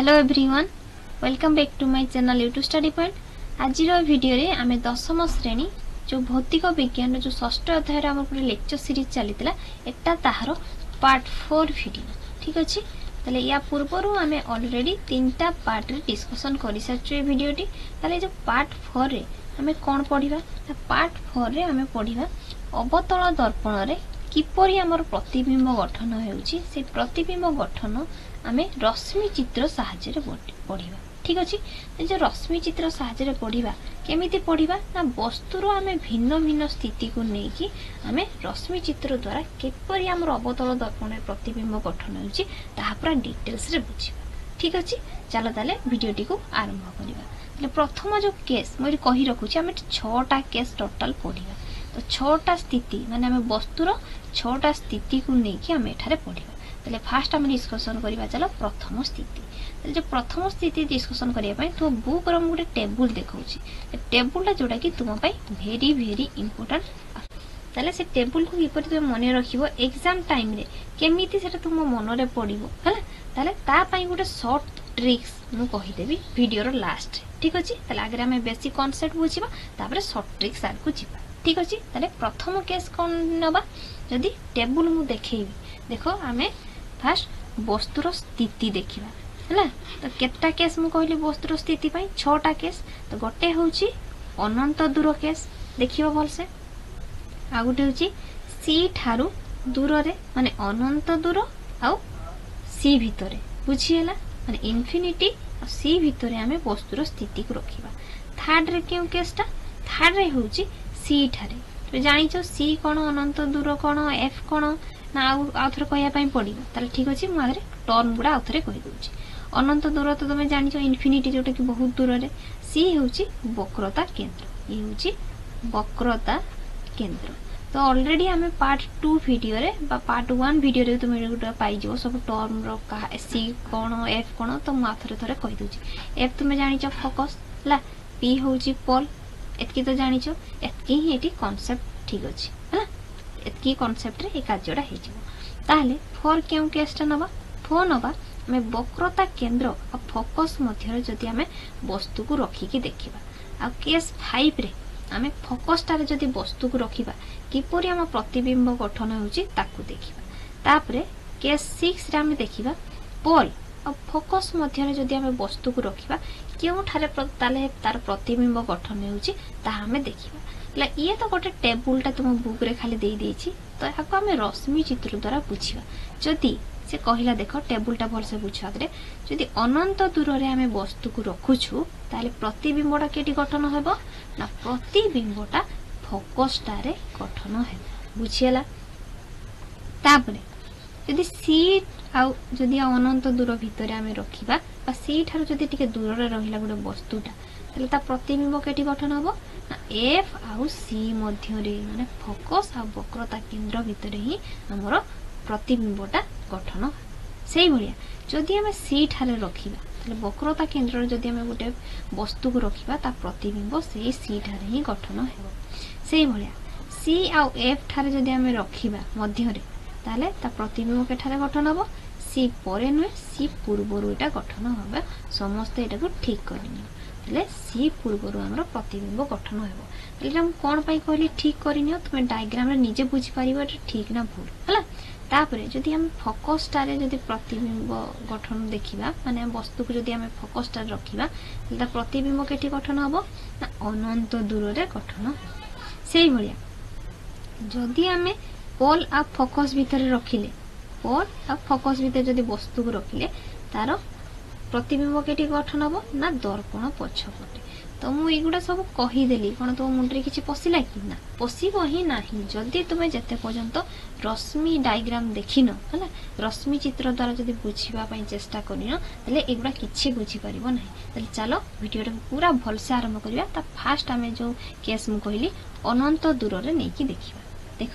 hello everyone welcome back to my channel YouTube study point ଆଜିର ଭିଡ଼ିଓରେ ଆମେ ଦଶମ ଶ୍ରେଣୀ ଯେଉଁ ଭୌତିକ ବିଜ୍ଞାନର ଯେଉଁ ଷଷ୍ଠ ଅଧ୍ୟାୟର ଆମର ଗୋଟେ ଲେକ୍ଚର ସିରିଜ୍ ଚାଲିଥିଲା ଏଟା ତାହାର ପାର୍ଟ ଫୋର୍ ଭିଡ଼ିଓ ଠିକ୍ ଅଛି তাহলে ইয়া পূর্বরু আমি অলরেডি তিনটা পার্টরে ডিসকসন করে সারিছু এই ভিডিওটি তাহলে এই যে পার্ট ফোরে আমি কোণ পড়া না পার্ট ফোরে আমি পড়া অবতল দর্পণরে কিপর আমার প্রতিবিম্ব গঠন হচ্ছে সেই প্রতিবিম্ব গঠন ଆମେ ରଶ୍ମି ଚିତ୍ର ସାହାଯ୍ୟରେ ପଢ଼ିବା ଠିକ୍ ଅଛି ଯେ ରଶ୍ମି ଚିତ୍ର ସାହାଯ୍ୟରେ ପଢ଼ିବା କେମିତି ପଢ଼ିବା ନା ବସ୍ତୁର ଆମେ ଭିନ୍ନ ଭିନ୍ନ ସ୍ଥିତିକୁ ନେଇକି ଆମେ ରଶ୍ମି ଚିତ୍ର ଦ୍ୱାରା କିପରି ଆମର ଅବତଳ ଦର୍ପଣରେ ପ୍ରତିବିମ୍ବ ଗଠନ ହେଉଛି ତାହା ପୁରା ଡିଟେଲ୍ସରେ ବୁଝିବା ଠିକ୍ ଅଛି ଚାଲ ତାହେଲେ ଭିଡ଼ିଓଟିକୁ ଆରମ୍ଭ କରିବା ହେଲେ ପ୍ରଥମ ଯେଉଁ କେସ୍ ମୁଁ ଏଠି କହି ରଖୁଛି ଆମେ ଏଠି ଛଅଟା କେସ୍ ଟୋଟାଲ୍ ପଢ଼ିବା ତ ଛଅଟା ସ୍ଥିତି ମାନେ ଆମେ ବସ୍ତୁର ଛଅଟା ସ୍ଥିତିକୁ ନେଇକି ଆମେ ଏଠାରେ ପଢ଼ିବା তাহলে ফার্স্ট আমি ডিসকসন করা ଚାଲ ପ୍ରଥମ ସ୍ଥିତି ତାହେଲେ ଯେ ପ୍ରଥମ ସ୍ଥିତି ଡିସ୍କସନ୍ କରିବା ପାଇଁ ତୁମ ବୁକ୍ର ମୁଁ ଗୋଟେ ଟେବୁଲ୍ ଦେଖାଉଛି ଟେବୁଲ୍ଟା ଯେଉଁଟାକି ତୁମ ପାଇଁ ଭେରି ଭେରି ଇମ୍ପୋର୍ଟାଣ୍ଟ ତାହେଲେ ସେ ଟେବୁଲ୍କୁ କିପରି ତୁମେ ମନେ ରଖିବ ଏକ୍ଜାମ୍ ଟାଇମ୍ରେ କେମିତି ସେଟା ତୁମ ମନରେ ପଡ଼ିବ ହେଲା ତାହେଲେ ତା ପାଇଁ ଗୋଟେ ସର୍ଟ ଟ୍ରିକ୍ସ ମୁଁ କହିଦେବି ଭିଡ଼ିଓର ଲାଷ୍ଟ ଠିକ୍ ଅଛି ତାହେଲେ ଆଗରେ ଆମେ ବେଶୀ କନସେପ୍ଟ ବୁଝିବା ତାପରେ ସର୍ଟ ଟ୍ରିକ୍ସ ଆଡ଼କୁ ଯିବା ଠିକ୍ ଅଛି ତାହେଲେ ପ୍ରଥମ କେସ୍ କ'ଣ ନେବା ଯଦି ଟେବୁଲ୍ ମୁଁ ଦେଖେଇବି ଦେଖ ଆମେ ଫାଷ୍ଟ ବସ୍ତୁର ସ୍ଥିତି ଦେଖିବା ହେଲା ତ କେତେଟା କେସ୍ ମୁଁ କହିଲି ବସ୍ତୁର ସ୍ଥିତି ପାଇଁ ଛଅଟା କେସ୍ ତ ଗୋଟେ ହେଉଛି ଅନନ୍ତ ଦୂର କେସ୍ ଦେଖିବ ଭଲସେ ଆଉ ଗୋଟେ ହେଉଛି ସି ଠାରୁ ଦୂରରେ ମାନେ ଅନନ୍ତ ଦୂର ଆଉ ସି ଭିତରେ ବୁଝିହେଲା ମାନେ ଇନଫିନିଟି ଆଉ ସି ଭିତରେ ଆମେ ବସ୍ତୁର ସ୍ଥିତିକୁ ରଖିବା ଥାର୍ଡ଼ରେ କେଉଁ କେସ୍ଟା ଥାର୍ଡ଼ରେ ହେଉଛି ସି ଠାରେ ଜାଣିଛ ସି କ'ଣ ଅନନ୍ତ ଦୂର କ'ଣ ଏଫ୍ କ'ଣ ନା ଆଉ ଆଉ ଥରେ କହିବା ପାଇଁ ପଡ଼ିବ ତାହେଲେ ଠିକ୍ ଅଛି ମୁଁ ଆଗରେ ଟର୍ମ ଗୁଡ଼ା ଆଉ ଥରେ କହିଦେଉଛି ଅନନ୍ତ ଦୂର ତ ତୁମେ ଜାଣିଛ ଇନଫିନିଟି ଯେଉଁଟାକି ବହୁତ ଦୂରରେ ସିଏ ହେଉଛି ବକ୍ରତା କେନ୍ଦ୍ର ଇଏ ହେଉଛି ବକ୍ରତା କେନ୍ଦ୍ର ତ ଅଲରେଡ଼ି ଆମେ ପାର୍ଟ ଟୁ ଭିଡ଼ିଓରେ ବା ପାର୍ଟ ୱାନ୍ ଭିଡ଼ିଓରେ ତୁମେ ଗୋଟେ ପାଇଯିବ ସବୁ ଟର୍ମର କାହା ସି କ'ଣ ଏଫ୍ କ'ଣ ତ ମୁଁ ଆଉଥରେ ଥରେ କହିଦେଉଛି ଏଫ୍ ତୁମେ ଜାଣିଛ ଫୋକସ୍ ହେଲା ପି ହେଉଛି ପଲ୍ ଏତିକି ତ ଜାଣିଛ ଏତିକି ହିଁ ଏଠି କନସେପ୍ଟ ଠିକ୍ ଅଛି ହେଲା ଏତିକି କନସେପ୍ଟରେ ଏ କାର୍ଯ୍ୟଟା ହେଇଯିବ ତାହେଲେ ଫର୍ କେଉଁ କେସ୍ଟା ନେବା ଫୋ ନେବା ଆମେ ବକ୍ରତା କେନ୍ଦ୍ର ଆଉ ଫୋକସ୍ ମଧ୍ୟରେ ଯଦି ଆମେ ବସ୍ତୁକୁ ରଖିକି ଦେଖିବା ଆଉ କେସ୍ ଫାଇଭ୍ରେ ଆମେ ଫୋକସ୍ଟାରେ ଯଦି ବସ୍ତୁକୁ ରଖିବା କିପରି ଆମ ପ୍ରତିବିମ୍ବ ଗଠନ ହେଉଛି ତାକୁ ଦେଖିବା ତାପରେ କେସ୍ ସିକ୍ସରେ ଆମେ ଦେଖିବା ବଲ୍ ଆଉ ଫୋକସ୍ ମଧ୍ୟରେ ଯଦି ଆମେ ବସ୍ତୁକୁ ରଖିବା କେଉଁଠାରେ ତାହେଲେ ତାର ପ୍ରତିବିମ୍ବ ଗଠନ ହେଉଛି ତାହା ଆମେ ଦେଖିବା ହେଲା ଇଏ ତ ଗୋଟେ ଟେବୁଲ୍ଟା ତୁମ ବୁକ୍ରେ ଖାଲି ଦେଇଦେଇଛି ତ ଏହାକୁ ଆମେ ରଶ୍ମି ଚିତ୍ର ଦ୍ୱାରା ବୁଝିବା ଯଦି ସେ କହିଲା ଦେଖ ଟେବୁଲ୍ଟା ଭଲସେ ବୁଝ ଆଗରେ ଯଦି ଅନନ୍ତ ଦୂରରେ ଆମେ ବସ୍ତୁକୁ ରଖୁଛୁ ତାହେଲେ ପ୍ରତିବିମ୍ବଟା କେଠି ଗଠନ ହେବ ନା ପ୍ରତିବିମ୍ବଟା ଫୋକସ୍ଟାରେ ଗଠନ ହେବ ବୁଝିହେଲା ତାପରେ ଯଦି ସି ଆଉ ଯଦି ଆଉ ଅନନ୍ତ ଦୂର ଭିତରେ ଆମେ ରଖିବା বা ସେଇଠାରୁ ଯଦି ଟିକେ ଦୂରରେ ରହିଲା ଗୋଟେ ବସ୍ତୁଟା ତାହେଲେ ତା ପ୍ରତିବିମ୍ବ କେଠି ଗଠନ ହେବ এফ আউ সি মধ্যে মানে ফোকস আউ বক্রতা কেন্দ্র ভিতরে হি আমার প্রতিবিম্বটা গঠন সেইভাবে যদি আমি সেই ঠারে রখিবা তাহলে বক্রতা কেন্দ্রে যদি আমি গোটে বস্তুকে রখিবা তা প্রতিবিম্ব সেই সি ঠারে হি গঠন হব সেইভাবে সি আউ এফ ঠারে যদি আমি রখিবা মধ্যে তাহলে তা প্রতিবিম্ব কেঠারে গঠন হব সি পরে নুহে সি পূর্বরু এটা গঠন হবে সমস্তে এটাকে ঠিক করে নিও କରିଥିଲେ ସେ ପୂର୍ବରୁ ଆମର ପ୍ରତିବିମ୍ବ ଗଠନ ହେବ ତାହେଲେ ଏଇଟା ମୁଁ କ'ଣ ପାଇଁ କହିଲି ଠିକ୍ କରିନିଅ ତୁମେ ଡାଇଗ୍ରାମରେ ନିଜେ ବୁଝିପାରିବ ଏଇଟା ଠିକ୍ ନା ଭୁଲ ହେଲା ତାପରେ ଯଦି ଆମେ ଫୋକସ୍ଟାରେ ଯଦି ପ୍ରତିବିମ୍ବ ଗଠନ ଦେଖିବା ମାନେ ବସ୍ତୁକୁ ଯଦି ଆମେ ଫୋକସ୍ଟାରେ ରଖିବା ତାହେଲେ ତା ପ୍ରତିବିମ୍ବ କେଠି ଗଠନ ହେବ ନା ଅନନ୍ତ ଦୂରରେ ଗଠନ ହେବ ସେଇଭଳିଆ ଯଦି ଆମେ ପୋଲ୍ ଆଉ ଫୋକସ୍ ଭିତରେ ରଖିଲେ ପୋଲ୍ ଆଉ ଫୋକସ୍ ଭିତରେ ଯଦି ବସ୍ତୁକୁ ରଖିଲେ ତାର ପ୍ରତିବିମ୍ବ କେଠି ଗଠନ ହେବ ନା ଦର୍ପଣ ପଛପଟେ ତ ମୁଁ ଏଇଗୁଡ଼ା ସବୁ କହିଦେଲି କ'ଣ ତୁମ ମୁଣ୍ଡରେ କିଛି ପଶିଲା କି ନା ପଶିବ ହିଁ ନାହିଁ ଯଦି ତୁମେ ଯେତେ ପର୍ଯ୍ୟନ୍ତ ରଶ୍ମି ଡାଇଗ୍ରାମ ଦେଖିନ ହେଲା ରଶ୍ମି ଚିତ୍ର ଦ୍ୱାରା ଯଦି ବୁଝିବା ପାଇଁ ଚେଷ୍ଟା କରିନ ତାହେଲେ ଏଗୁଡ଼ା କିଛି ବୁଝିପାରିବ ନାହିଁ ତାହେଲେ ଚାଲ ଭିଡ଼ିଓଟାକୁ ପୁରା ଭଲସେ ଆରମ୍ଭ କରିବା ତା ଫାଷ୍ଟ ଆମେ ଯେଉଁ କେସ୍ ମୁଁ କହିଲି ଅନନ୍ତ ଦୂରରେ ନେଇକି ଦେଖିବା ଦେଖ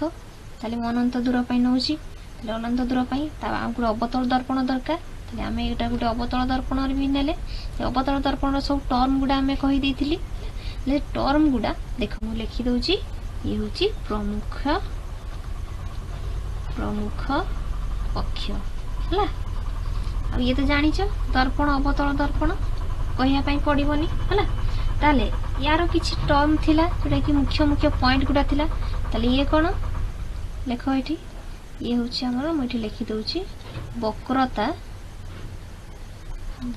ତାହେଲେ ମୁଁ ଅନନ୍ତ ଦୂର ପାଇଁ ନେଉଛି ତାହେଲେ ଅନନ୍ତ ଦୂର ପାଇଁ ତା ଆମକୁ ଅବତଳ ଦର୍ପଣ ଦରକାର ଆମେ ଏଇଟା ଗୋଟେ ଅବତଳ ଦର୍ପଣରେ ବି ନେଲେ ଅବତଳ ଦର୍ପଣର ସବୁ ଟର୍ମ ଗୁଡ଼ା ଆମେ କହିଦେଇଥିଲି ହେଲେ ଟର୍ମ ଗୁଡ଼ା ଦେଖ ମୁଁ ଲେଖିଦେଉଛି ଇଏ ହେଉଛି ପ୍ରମୁଖ ପ୍ରମୁଖ ପକ୍ଷ ହେଲା ଆଉ ଇଏ ତ ଜାଣିଛ ଦର୍ପଣ ଅବତଳ ଦର୍ପଣ କହିବା ପାଇଁ ପଡ଼ିବନି ହେଲା ତାହେଲେ ୟାର କିଛି ଟର୍ମ ଥିଲା ଯେଉଁଟାକି ମୁଖ୍ୟ ମୁଖ୍ୟ ପଏଣ୍ଟ ଗୁଡ଼ା ଥିଲା ତାହେଲେ ଇଏ କ'ଣ ଲେଖ ଏଠି ଇଏ ହେଉଛି ଆମର ମୁଁ ଏଠି ଲେଖିଦେଉଛି ବକ୍ରତା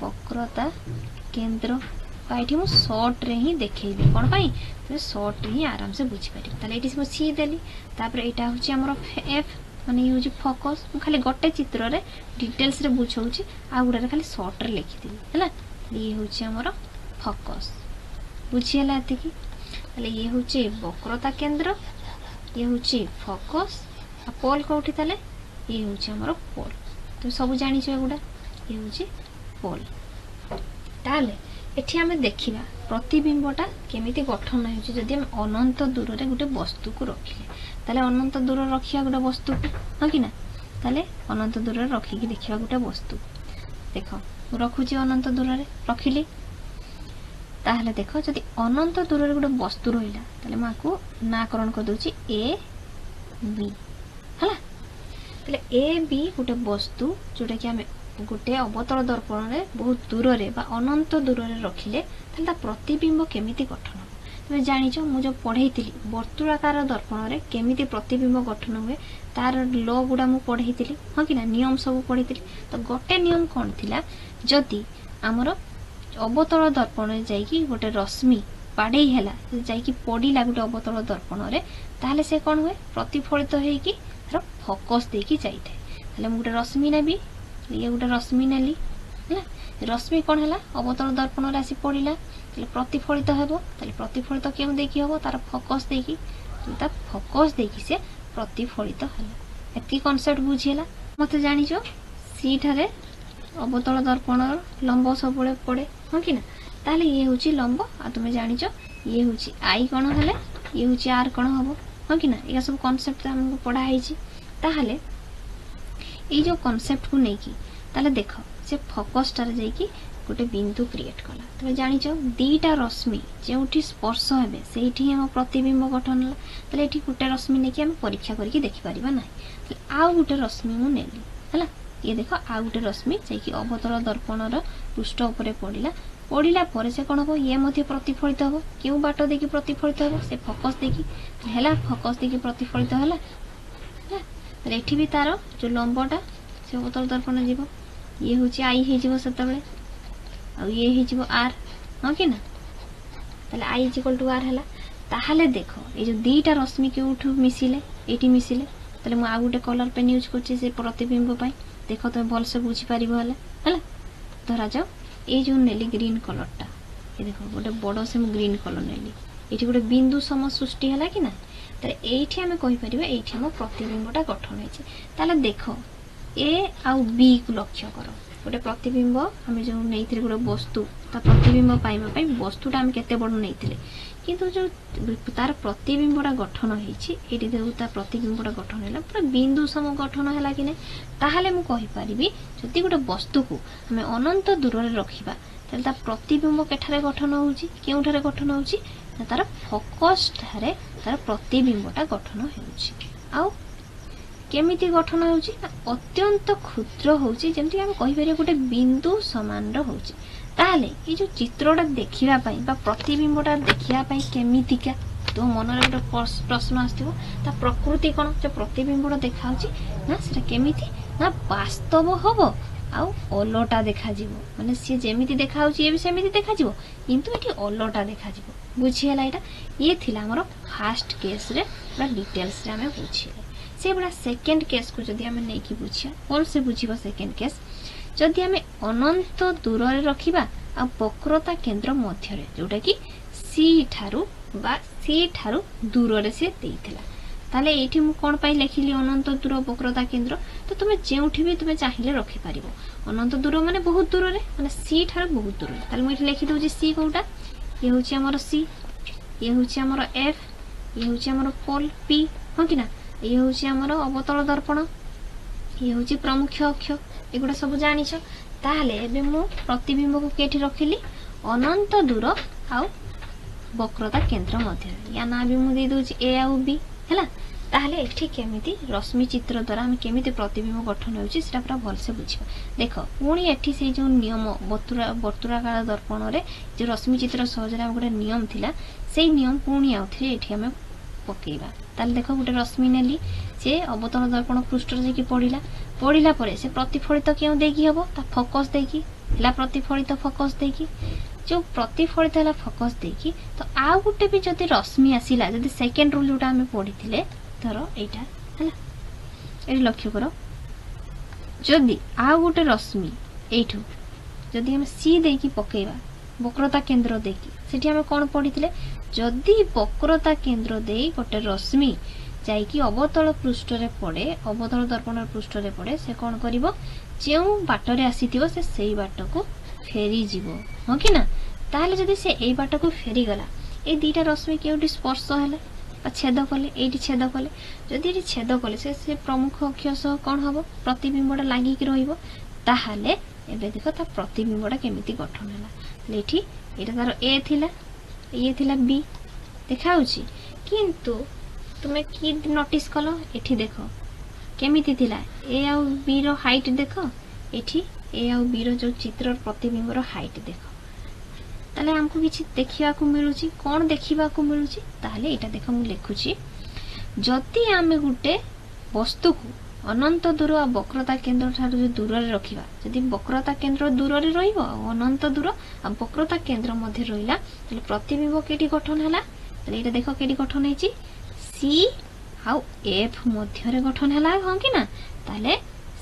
वक्रता केन्द्र ये मुझे सर्ट्रे हिं देखे कौन पाई तुम सर्ट्रे हिं आराम से बुझीपरि ये सीदेली यहाँ हूँ आम एफ मैंने ये हूँ फोकस मुझे खाली गोटे चित्र डिटेल्स बुझे आ गए खाली सर्ट्रे लिखिदी है ये हूँ आम फोकस बुझीगला ये हूँ वक्रता केन्द्र ये हूँ फोकस पोल कौटी तेल ये हूँ आम पोल तुम सब जाच एगुटा ये हूँ পোল ତାହେଲେ ଏଠି ଆମେ ଦେଖିବା ପ୍ରତିବିମ୍ବଟା କେମିତି ଗଠନ ହେଉଛି ଯଦି ଆମେ ଅନନ୍ତ ଦୂରରେ ଗୋଟେ ବସ୍ତୁକୁ ରଖିଲେ ତାହେଲେ ଅନନ୍ତ ଦୂର ରଖିବା ଗୋଟେ ବସ୍ତୁକୁ ହଁ କି ନା ତାହେଲେ ଅନନ୍ତ ଦୂରରେ ରଖିକି ଦେଖିବା ଗୋଟେ ବସ୍ତୁ ଦେଖ ମୁଁ ରଖୁଛି ଅନନ୍ତ ଦୂରରେ ରଖିଲି ତାହେଲେ ଦେଖ ଯଦି ଅନନ୍ତ ଦୂରରେ ଗୋଟେ ବସ୍ତୁ ରହିଲା ତାହେଲେ ମୁଁ ଆକୁ ନାକରଣ କରିଦେଉଛି ଏ ବି ହେଲା ତାହେଲେ ଏ ବି ଗୋଟେ ବସ୍ତୁ ଯେଉଁଟାକି ଆମେ ଗୋଟିଏ ଅବତଳ ଦର୍ପଣରେ ବହୁତ ଦୂରରେ ବା ଅନନ୍ତ ଦୂରରେ ରଖିଲେ ତାହେଲେ ତା ପ୍ରତିବିମ୍ବ କେମିତି ଗଠନ ହେବ ତୁମେ ଜାଣିଛ ମୁଁ ଯେଉଁ ପଢ଼େଇଥିଲି ବର୍ତ୍ତୁଳାକାର ଦର୍ପଣରେ କେମିତି ପ୍ରତିବିମ୍ବ ଗଠନ ହୁଏ ତାର ଲ ଗୁଡ଼ା ମୁଁ ପଢ଼େଇଥିଲି ହଁ କି ନା ନିୟମ ସବୁ ପଢ଼େଇଥିଲି ତ ଗୋଟେ ନିୟମ କ'ଣ ଥିଲା ଯଦି ଆମର ଅବତଳ ଦର୍ପଣରେ ଯାଇକି ଗୋଟେ ରଶ୍ମି ବାଡ଼େଇ ହେଲା ଯାଇକି ପଡ଼ିଲା ଗୋଟେ ଅବତଳ ଦର୍ପଣରେ ତାହେଲେ ସେ କ'ଣ ହୁଏ ପ୍ରତିଫଳିତ ହେଇକି ତାର ଫୋକସ୍ ଦେଇକି ଯାଇଥାଏ ତାହେଲେ ମୁଁ ଗୋଟେ ରଶ୍ମି ନେବି ଇଏ ଗୋଟେ ରଶ୍ମି ନେଲି ହେଲା ରଶ୍ମି କ'ଣ ହେଲା ଅବତର ଦର୍ପଣରେ ଆସି ପଡ଼ିଲା ତାହେଲେ ପ୍ରତିଫଳିତ ହେବ ତାହେଲେ ପ୍ରତିଫଳିତ କେଉଁ ଦେଇକି ହେବ ତାର ଫୋକସ୍ ଦେଇକି ତା ଫୋକସ୍ ଦେଇକି ସେ ପ୍ରତିଫଳିତ ହେଲା ଏତିକି କନସେପ୍ଟ ବୁଝିହେଲା ମୋତେ ଜାଣିଛ ସିଠାରେ ଅବତଳ ଦର୍ପଣର ଲମ୍ବ ସବୁବେଳେ ପଡ଼େ ହଁ କି ନା ତାହେଲେ ଇଏ ହେଉଛି ଲମ୍ବ ଆଉ ତୁମେ ଜାଣିଛ ଇଏ ହେଉଛି ଆଇ କ'ଣ ହେଲେ ଇଏ ହେଉଛି ଆର୍ କ'ଣ ହେବ ହଁ କି ନା ଏଇଟା ସବୁ କନସେପ୍ଟ ଆମକୁ ପଢ଼ା ହେଇଛି ତାହେଲେ ଏଇ ଯେଉଁ କନସେପ୍ଟକୁ ନେଇକି ତାହେଲେ ଦେଖ ସେ ଫୋକସ୍ଟାରେ ଯାଇକି ଗୋଟେ ବିନ୍ଦୁ କ୍ରିଏଟ୍ କଲା ତମେ ଜାଣିଛ ଦୁଇଟା ରଶ୍ମି ଯେଉଁଠି ସ୍ପର୍ଶ ହେବେ ସେଇଠି ହିଁ ଆମ ପ୍ରତିବିମ୍ବ ଗଠନ ହେଲା ତାହେଲେ ଏଠି ଗୋଟେ ରଶ୍ମି ନେଇକି ଆମେ ପରୀକ୍ଷା କରିକି ଦେଖିପାରିବା ନାହିଁ ତାହେଲେ ଆଉ ଗୋଟେ ରଶ୍ମି ମୁଁ ନେଲି ହେଲା ଇଏ ଦେଖ ଆଉ ଗୋଟେ ରଶ୍ମି ଯାଇକି ଅବତଳ ଦର୍ପଣର ପୃଷ୍ଠ ଉପରେ ପଡ଼ିଲା ପଡ଼ିଲା ପରେ ସେ କ'ଣ ହେବ ଇଏ ମଧ୍ୟ ପ୍ରତିଫଳିତ ହେବ କେଉଁ ବାଟ ଦେଇକି ପ୍ରତିଫଳିତ ହେବ ସେ ଫୋକସ୍ ଦେଇକି ହେଲା ଫୋକସ୍ ଦେଇକି ପ୍ରତିଫଳିତ ହେଲା ତାହେଲେ ଏଠି ବି ତାର ଯେଉଁ ଲମ୍ବଟା ସେ ଉତ୍ତର ଦର୍ପଣ ଯିବ ଇଏ ହେଉଛି ଆଇ ହେଇଯିବ ସେତେବେଳେ ଆଉ ଇଏ ହେଇଯିବ ଆର୍ ହଁ କି ନା ତାହେଲେ ଆଇ ଇଜିକଲ ଟୁ ଆର୍ ହେଲା ତାହେଲେ ଦେଖ ଏଇ ଯେଉଁ ଦୁଇଟା ରଶ୍ମି କେଉଁଠୁ ମିଶିଲେ ଏଇଠି ମିଶିଲେ ତାହେଲେ ମୁଁ ଆଉ ଗୋଟେ କଲର୍ ପେନ୍ ୟୁଜ୍ କରୁଛି ସେ ପ୍ରତିବିମ୍ବ ପାଇଁ ଦେଖ ତୁମେ ଭଲସେ ବୁଝିପାରିବ ହେଲେ ହେଲା ଧରାଯାଉ ଏଇ ଯେଉଁ ନେଲି ଗ୍ରୀନ୍ କଲର୍ଟା ଏ ଦେଖ ଗୋଟେ ବଡ଼ ସେ ମୁଁ ଗ୍ରୀନ୍ କଲର୍ ନେଲି ଏଠି ଗୋଟେ ବିନ୍ଦୁ ସମ ସୃଷ୍ଟି ହେଲା କି ନା তাহলে এইটি আমি কহিপারিবা এইটি আমার প্রতিবিম্বটা গঠন হয়েছে তাহলে দেখো এ আউ বি কু লক্ষ্য করো গোটে প্রতিবিম্ব আমি যে নেইলে গোটে বস্তু তা প্রতিবিম্ব পাইবা পাই বস্তুটা আমি কেতে বড় নেইলে কিন্তু যে তার প্রতিবিম্বটা গঠন হয়েছি এটি দেখো তার প্রতিবিম্বটা গঠন হল পুরা বিন্দু সম গঠন হল কি না তাহলে মু কহিপারিবি যদি গোটে বস্তুকু আমি অনন্ত দূরে রাখবা তাহলে তার প্রতিবিম্ব কেঠারে গঠন হচ্ছে কেউঠারে গঠন হচ্ছে না তার ফোকস ঠারে ତାର ପ୍ରତିବିମ୍ବଟା ଗଠନ ହେଉଛି ଆଉ କେମିତି ଗଠନ ହେଉଛି ନା ଅତ୍ୟନ୍ତ କ୍ଷୁଦ୍ର ହେଉଛି ଯେମିତିକି ଆମେ କହିପାରିବା ଗୋଟେ ବିନ୍ଦୁ ସମାନର ହେଉଛି ତାହେଲେ ଏଇ ଯେଉଁ ଚିତ୍ରଟା ଦେଖିବା ପାଇଁ ବା ପ୍ରତିବିମ୍ବଟା ଦେଖିବା ପାଇଁ କେମିତିକା ତୋ ମନରେ ଗୋଟେ ପ୍ରଶ୍ନ ଆସିଥିବ ତା ପ୍ରକୃତି କ'ଣ ଯେ ପ୍ରତିବିମ୍ବଟା ଦେଖାହେଉଛି ନା ସେଟା କେମିତି ନା ବାସ୍ତବ ହେବ ଆଉ ଅଲଟା ଦେଖାଯିବ ମାନେ ସିଏ ଯେମିତି ଦେଖାହେଉଛି ଇଏ ବି ସେମିତି ଦେଖାଯିବ କିନ୍ତୁ ଏଠି ଅଲଟା ଦେଖାଯିବ ବୁଝିହେଲା ଏଇଟା ଇଏ ଥିଲା ଆମର ଫାର୍ଷ୍ଟ କେସ୍ରେ ପୁରା ଡିଟେଲ୍ସରେ ଆମେ ବୁଝିଲେ ସେଭଳିଆ ସେକେଣ୍ଡ କେସ୍କୁ ଯଦି ଆମେ ନେଇକି ବୁଝିବା ଭଲସେ ବୁଝିବ ସେକେଣ୍ଡ କେସ୍ ଯଦି ଆମେ ଅନନ୍ତ ଦୂରରେ ରଖିବା ଆଉ ବକ୍ରତା କେନ୍ଦ୍ର ମଧ୍ୟରେ ଯେଉଁଟାକି ସି ଠାରୁ ବା ସି ଠାରୁ ଦୂରରେ ସେ ଦେଇଥିଲା ତାହେଲେ ଏଇଠି ମୁଁ କ'ଣ ପାଇଁ ଲେଖିଲି ଅନନ୍ତ ଦୂର ବକ୍ରତା କେନ୍ଦ୍ର ତ ତୁମେ ଯେଉଁଠି ବି ତୁମେ ଚାହିଁଲେ ରଖିପାରିବ ଅନନ୍ତ ଦୂର ମାନେ ବହୁତ ଦୂରରେ ମାନେ ସି ଠାରୁ ବହୁତ ଦୂରରେ ତାହେଲେ ମୁଁ ଏଠି ଲେଖିଦେଉଛି ସି କେଉଁଟା ଇଏ ହେଉଛି ଆମର ସି ଇଏ ହେଉଛି ଆମର ଏଫ୍ ଇଏ ହେଉଛି ଆମର ପୋଲ୍ ପି ହଁ କି ନା ଇଏ ହେଉଛି ଆମର ଅବତଳ ଦର୍ପଣ ଇଏ ହେଉଛି ପ୍ରମୁଖ ଅକ୍ଷ ଏଗୁଡ଼ା ସବୁ ଜାଣିଛ ତାହେଲେ ଏବେ ମୁଁ ପ୍ରତିବିମ୍ବକୁ କେଠି ରଖିଲି ଅନନ୍ତ ଦୂର ଆଉ ବକ୍ରତା କେନ୍ଦ୍ର ମଧ୍ୟରେ ୟା ନାଁ ବି ମୁଁ ଦେଇଦେଉଛି ଏ ଆଉ ବି ହେଲା তাহলে এটি কেমিতি রশ্মি চিত্র দ্বারা আমি কেমিতি প্রতিবিম্ব গঠন হচ্ছে সেটা পুরো ভালসে বুঝবা দেখো পুঁ এটি সেই যে নিয়ম বর্তুরাকার দর্পণরে যে রশ্মি চিত্র সহজে আমার গোটে নিয়ম লা সেই নিয়ম পুঁ আউথে এটি আমি পকাইবা তাহলে দেখো গোটে রশ্মি নেলি সে অবতল দর্পণ পৃষ্ঠরে যাই পড়া পড়া পরে সে প্রতিফলিত কেউ দেখি হব তা ফোকস দেখি ହେଲା প্রতিফলিত ଫୋକସ୍ দেখি যে প্রতিফলিত ହେଲା ଫୋକସ୍ দেখি তো আউ ଗୋଟେ বি যদি রশ্মি আসিলা যদি সেকেন্ড রুল ଯେଉଁଟା আমি ପଢ଼ିଥିଲେ ଧର ଏଇଟା ହେଲା ଏଠି ଲକ୍ଷ୍ୟ କର ଯଦି ଆଉ ଗୋଟେ ରଶ୍ମି ଏଇଠୁ ଯଦି ଆମେ ସି ଦେଇକି ପକେଇବା ବକ୍ରତା କେନ୍ଦ୍ର ଦେଇକି ସେଠି ଆମେ କ'ଣ ପଢ଼ିଥିଲେ ଯଦି ବକ୍ରତା କେନ୍ଦ୍ର ଦେଇ ଗୋଟେ ରଶ୍ମି ଯାଇକି ଅବତଳ ପୃଷ୍ଠରେ ପଡ଼େ ଅବତଳ ଦର୍ପଣ ପୃଷ୍ଠରେ ପଡ଼େ ସେ କ'ଣ କରିବ ଯେଉଁ ବାଟରେ ଆସିଥିବ ସେ ସେଇ ବାଟକୁ ଫେରିଯିବ ହଁ କି ନା ତାହେଲେ ଯଦି ସେ ଏଇ ବାଟକୁ ଫେରିଗଲା ଏଇ ଦୁଇଟା ରଶ୍ମି କେଉଁଠି ସ୍ପର୍ଶ ହେଲା বা ছেদ କଲେ ଏଇଠି ছেଦ କଲେ ଯଦି ଏଠି ছেଦ କଲେ ସେ ସେ ପ୍ରମୁଖ ଅକ୍ଷ ସହ କ'ଣ ହେବ ପ୍ରତିବିମ୍ବଟା ଲାଗିକି ରହିବ ତାହେଲେ ଏବେ ଦେଖ ତା ପ୍ରତିବିମ୍ବଟା କେମିତି ଗଠନ ହେଲା ତାହେଲେ ଏଠି ଏଇଟା ତାର ଏ ଥିଲା ଇଏ ଥିଲା ବି ଦେଖାଉଛି କିନ୍ତୁ ତୁମେ କି ନୋଟିସ୍ କଲ ଏଠି ଦେଖ କେମିତି ଥିଲା ଏ ଆଉ ବିର ହାଇଟ୍ ଦେଖ ଏଠି ଏ ଆଉ ବିର ଯେଉଁ ଚିତ୍ରର ପ୍ରତିବିମ୍ବର ହାଇଟ୍ ଦେଖ ତାହେଲେ ଆମକୁ କିଛି ଦେଖିବାକୁ ମିଳୁଛି କ'ଣ ଦେଖିବାକୁ ମିଳୁଛି ତାହେଲେ ଏଇଟା ଦେଖ ମୁଁ ଲେଖୁଛି ଯଦି ଆମେ ଗୋଟେ ବସ୍ତୁକୁ ଅନନ୍ତ ଦୂର ଆଉ ବକ୍ରତା କେନ୍ଦ୍ର ଠାରୁ ଯଦି ଦୂରରେ ରଖିବା ଯଦି ବକ୍ରତା କେନ୍ଦ୍ର ଦୂରରେ ରହିବ ଆଉ ଅନନ୍ତ ଦୂର ଆଉ ବକ୍ରତା କେନ୍ଦ୍ର ମଧ୍ୟରେ ରହିଲା ତାହେଲେ ପ୍ରତିବିମ୍ବ କେଠି ଗଠନ ହେଲା ତାହେଲେ ଏଇଟା ଦେଖ କେଠି ଗଠନ ହେଇଛି ସି ଆଉ ଏଫ୍ ମଧ୍ୟରେ ଗଠନ ହେଲା ହଁ କି ନା ତାହେଲେ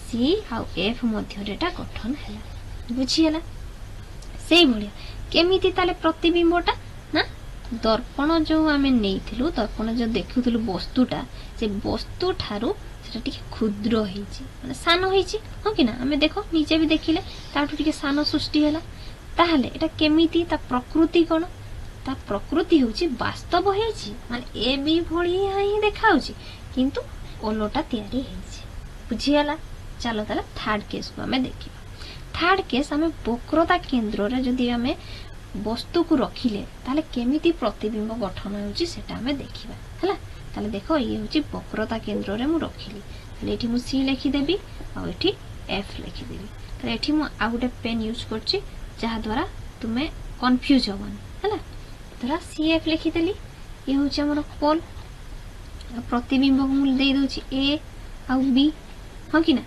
ସି ଆଉ ଏଫ୍ ମଧ୍ୟରେ ଏଇଟା ଗଠନ ହେଲା ବୁଝିହେଲା ସେଇଭଳିଆ କେମିତି ତାହେଲେ ପ୍ରତିବିମ୍ବଟା ନା ଦର୍ପଣ ଯେଉଁ ଆମେ ନେଇଥିଲୁ ଦର୍ପଣ ଯେଉଁ ଦେଖୁଥିଲୁ ବସ୍ତୁଟା ସେ ବସ୍ତୁଠାରୁ ସେଟା ଟିକେ କ୍ଷୁଦ୍ର ହେଇଛି ମାନେ ସାନ ହେଇଛି ହଁ କି ନା ଆମେ ଦେଖ ନିଜେ ବି ଦେଖିଲେ ତାଠୁ ଟିକେ ସାନ ସୃଷ୍ଟି ହେଲା ତାହେଲେ ଏଟା କେମିତି ତା ପ୍ରକୃତି କ'ଣ ତା ପ୍ରକୃତି ହେଉଛି ବାସ୍ତବ ହେଇଛି ମାନେ ଏ ଭଳି ହିଁ ଦେଖାହେଉଛି କିନ୍ତୁ ଓଲଟା ତିଆରି ହେଇଛି ବୁଝିଗଲା ଚାଲ ତାହେଲେ ଥାର୍ଡ଼ କେସ୍କୁ ଆମେ ଦେଖିବା ଥାର୍ଡ଼ କେସ୍ ଆମେ ବକ୍ରତା କେନ୍ଦ୍ରରେ ଯଦି ଆମେ বস্তুକୁ ରଖିଲେ ତାହେଲେ କେମିତି ପ୍ରତିବିମ୍ବ ଗଠନ ହେଉଛି ସେଟା ଆମେ ଦେଖିବା ହେଲା ତାହେଲେ ଦେଖ ଇଏ ହେଉଛି ବକ୍ରତା କେନ୍ଦ୍ରରେ ମୁଁ ରଖିଲି ତାହେଲେ ଏଠି ମୁଁ ସି ଲେଖିଦେବି ଆଉ ଏଠି ଏଫ୍ ଲେଖିଦେବି ତାହେଲେ ଏଠି ମୁଁ ଆଉ ଗୋଟେ ପେନ୍ ୟୁଜ୍ କରୁଛି ଯାହାଦ୍ୱାରା ତୁମେ କନଫ୍ୟୁଜ୍ ହେବନି ହେଲା ଧର ସି ଏଫ୍ ଲେଖିଦେଲି ଇଏ ହେଉଛି ଆମର କୋଲ୍ ପ୍ରତିବିମ୍ବକୁ ମୁଁ ଦେଇଦେଉଛି ଏ ଆଉ ବି ହଁ କି ନା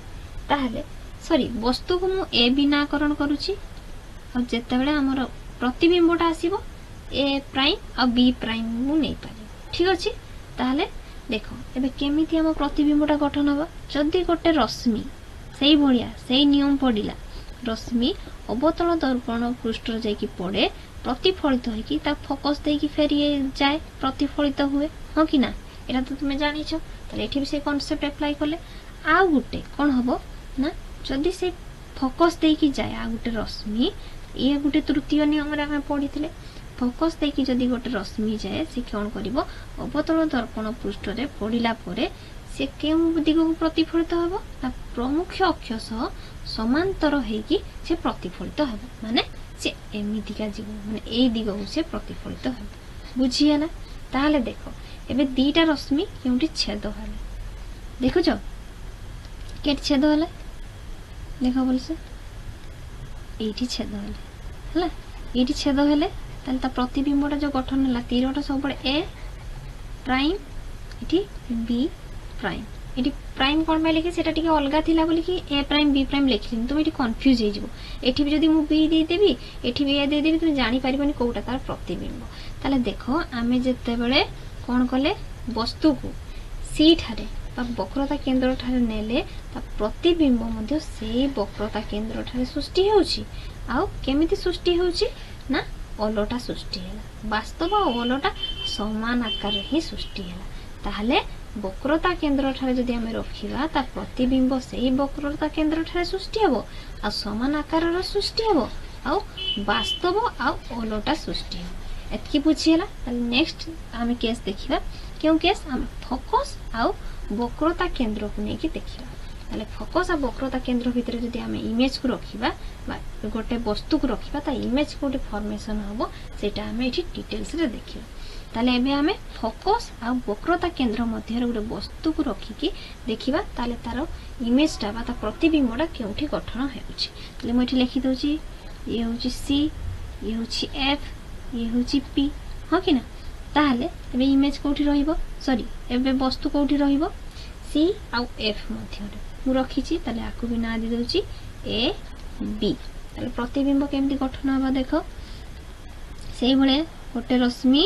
ତାହେଲେ ସରି ବସ୍ତୁକୁ ମୁଁ ଏ ବି ନାକରଣ କରୁଛି ଆଉ ଯେତେବେଳେ ଆମର ପ୍ରତିବିମ୍ବଟା ଆସିବ ଏ ପ୍ରାଇମ୍ ଆଉ ବି ପ୍ରାଇମ୍ ମୁଁ ନେଇପାରିବି ଠିକ୍ ଅଛି ତାହେଲେ ଦେଖ ଏବେ କେମିତି ଆମ ପ୍ରତିବିମ୍ବଟା ଗଠନ ହେବ ଯଦି ଗୋଟେ ରଶ୍ମି ସେଇଭଳିଆ ସେଇ ନିୟମ ପଡ଼ିଲା ରଶ୍ମି ଅବତଳ ଦର୍ପଣ ପୃଷ୍ଠରେ ଯାଇକି ପଡ଼େ ପ୍ରତିଫଳିତ ହେଇକି ତା ଫୋକସ୍ ଦେଇକି ଫେରି ଯାଏ ପ୍ରତିଫଳିତ ହୁଏ ହଁ କି ନା ଏଇଟା ତ ତୁମେ ଜାଣିଛ ତାହେଲେ ଏଠି ବି ସେ କନସେପ୍ଟ ଆପ୍ଲାଏ କଲେ ଆଉ ଗୋଟେ କ'ଣ ହେବ ନା ଯଦି ସେ ଫୋକସ୍ ଦେଇକି ଯାଏ ଆଉ ଗୋଟେ ରଶ୍ମି ଇଏ ଗୋଟେ ତୃତୀୟ ନିୟମରେ ଆମେ ପଢ଼ିଥିଲେ ଫୋକସ୍ ଦେଇକି ଯଦି ଗୋଟେ ରଶ୍ମି ଯାଏ ସେ କ'ଣ କରିବ ଅବତଳ ଦର୍ପଣ ପୃଷ୍ଠରେ ପଡ଼ିଲା ପରେ ସେ କେଉଁ ଦିଗକୁ ପ୍ରତିଫଳିତ ହେବ ନା ପ୍ରମୁଖ ଅକ୍ଷ ସହ ସମାନ୍ତର ହେଇକି ସେ ପ୍ରତିଫଳିତ ହେବ ମାନେ ସେ ଏମିତିକା ଯିବ ମାନେ ଏଇ ଦିଗକୁ ସେ ପ୍ରତିଫଳିତ ହେବ ବୁଝିହେଲା ତାହେଲେ ଦେଖ ଏବେ ଦୁଇଟା ରଶ୍ମି କେଉଁଠି ଛେଦ ହେଲା ଦେଖୁଛ କେଠି ଛେଦ ହେଲା ଦେଖ ଭଲସେ এইটি ছেদ হলে ହେଲା এইটি ছেদ হলে তাহলে ତା প্রতিবিম্বটা যে গঠন ହେଲା তীরটা সব এ প্রাইম এটি বি প্রাইম এটি প্রাইম কোণ পাই লিখি সেটা টিকে অলগা লা কি এ প্রাইম বি প্রাইম লিখিনি তুমি এটি কনফ্যুজ হয়ে যাব এটি যদি মু বি দিয়ে দেবি এটি বি এ দিয়ে দেবি তুমি জানি পারিবনি কোটা তার প্রতিবিম্ব তাহলে দেখো আমি যেতবেলে কোণ কলে বস্তুকু সি ঠারে ବା ବକ୍ରତା କେନ୍ଦ୍ରଠାରେ ନେଲେ ତା ପ୍ରତିବିମ୍ବ ମଧ୍ୟ ସେଇ ବକ୍ରତା କେନ୍ଦ୍ରଠାରେ ସୃଷ୍ଟି ହେଉଛି ଆଉ କେମିତି ସୃଷ୍ଟି ହେଉଛି ନା ଓଲଟା ସୃଷ୍ଟି ହେଲା ବାସ୍ତବ ଓଲଟା ସମାନ ଆକାରରେ ହିଁ ସୃଷ୍ଟି ହେଲା ତାହେଲେ ବକ୍ରତା କେନ୍ଦ୍ରଠାରେ ଯଦି ଆମେ ରଖିବା ତା ପ୍ରତିବିମ୍ବ ସେଇ ବକ୍ରତା କେନ୍ଦ୍ରଠାରେ ସୃଷ୍ଟି ହେବ ଆଉ ସମାନ ଆକାରର ସୃଷ୍ଟି ହେବ ଆଉ ବାସ୍ତବ ଆଉ ଓଲଟା ସୃଷ୍ଟି ହେବ ଏତିକି ବୁଝିହେଲା ତାହେଲେ ନେକ୍ସଟ ଆମେ କେସ୍ ଦେଖିବା କେଉଁ କେସ୍ ଆମ ଫୋକସ୍ ଆଉ ବକ୍ରତା କେନ୍ଦ୍ରକୁ ନେଇକି ଦେଖିବା ତାହେଲେ ଫୋକସ୍ ଆଉ ବକ୍ରତା କେନ୍ଦ୍ର ଭିତରେ ଯଦି ଆମେ ଇମେଜ୍କୁ ରଖିବା ବା ଗୋଟେ ବସ୍ତୁକୁ ରଖିବା ତା ଇମେଜ୍ ଗୋଟେ ଫର୍ମେସନ୍ ହେବ ସେଇଟା ଆମେ ଏଠି ଡିଟେଲ୍ସରେ ଦେଖିବା ତାହେଲେ ଏବେ ଆମେ ଫୋକସ୍ ଆଉ ବକ୍ରତା କେନ୍ଦ୍ର ମଧ୍ୟରେ ଗୋଟେ ବସ୍ତୁକୁ ରଖିକି ଦେଖିବା ତାହେଲେ ତାର ଇମେଜ୍ଟା ବା ତା ପ୍ରତିବିମ୍ବଟା କେଉଁଠି ଗଠନ ହେଉଛି ତାହେଲେ ମୁଁ ଏଠି ଲେଖିଦେଉଛି ଇଏ ହେଉଛି ସି ଇଏ ହେଉଛି ଏଫ୍ ଇଏ ହେଉଛି ପି ହଁ କି ନା তাহলে এবে ইমেজ কোটি রহব সরি এবে বস্তু কোটি রহব সি আউ এফ মধ্যে মু রাখিছি তাহলে আকু বি না দিয়ে দেছি এ বি তাহলে প্রতিবিম্ব কেমতি গঠন হবা দেখ সেইভাবে গোটে রশ্মি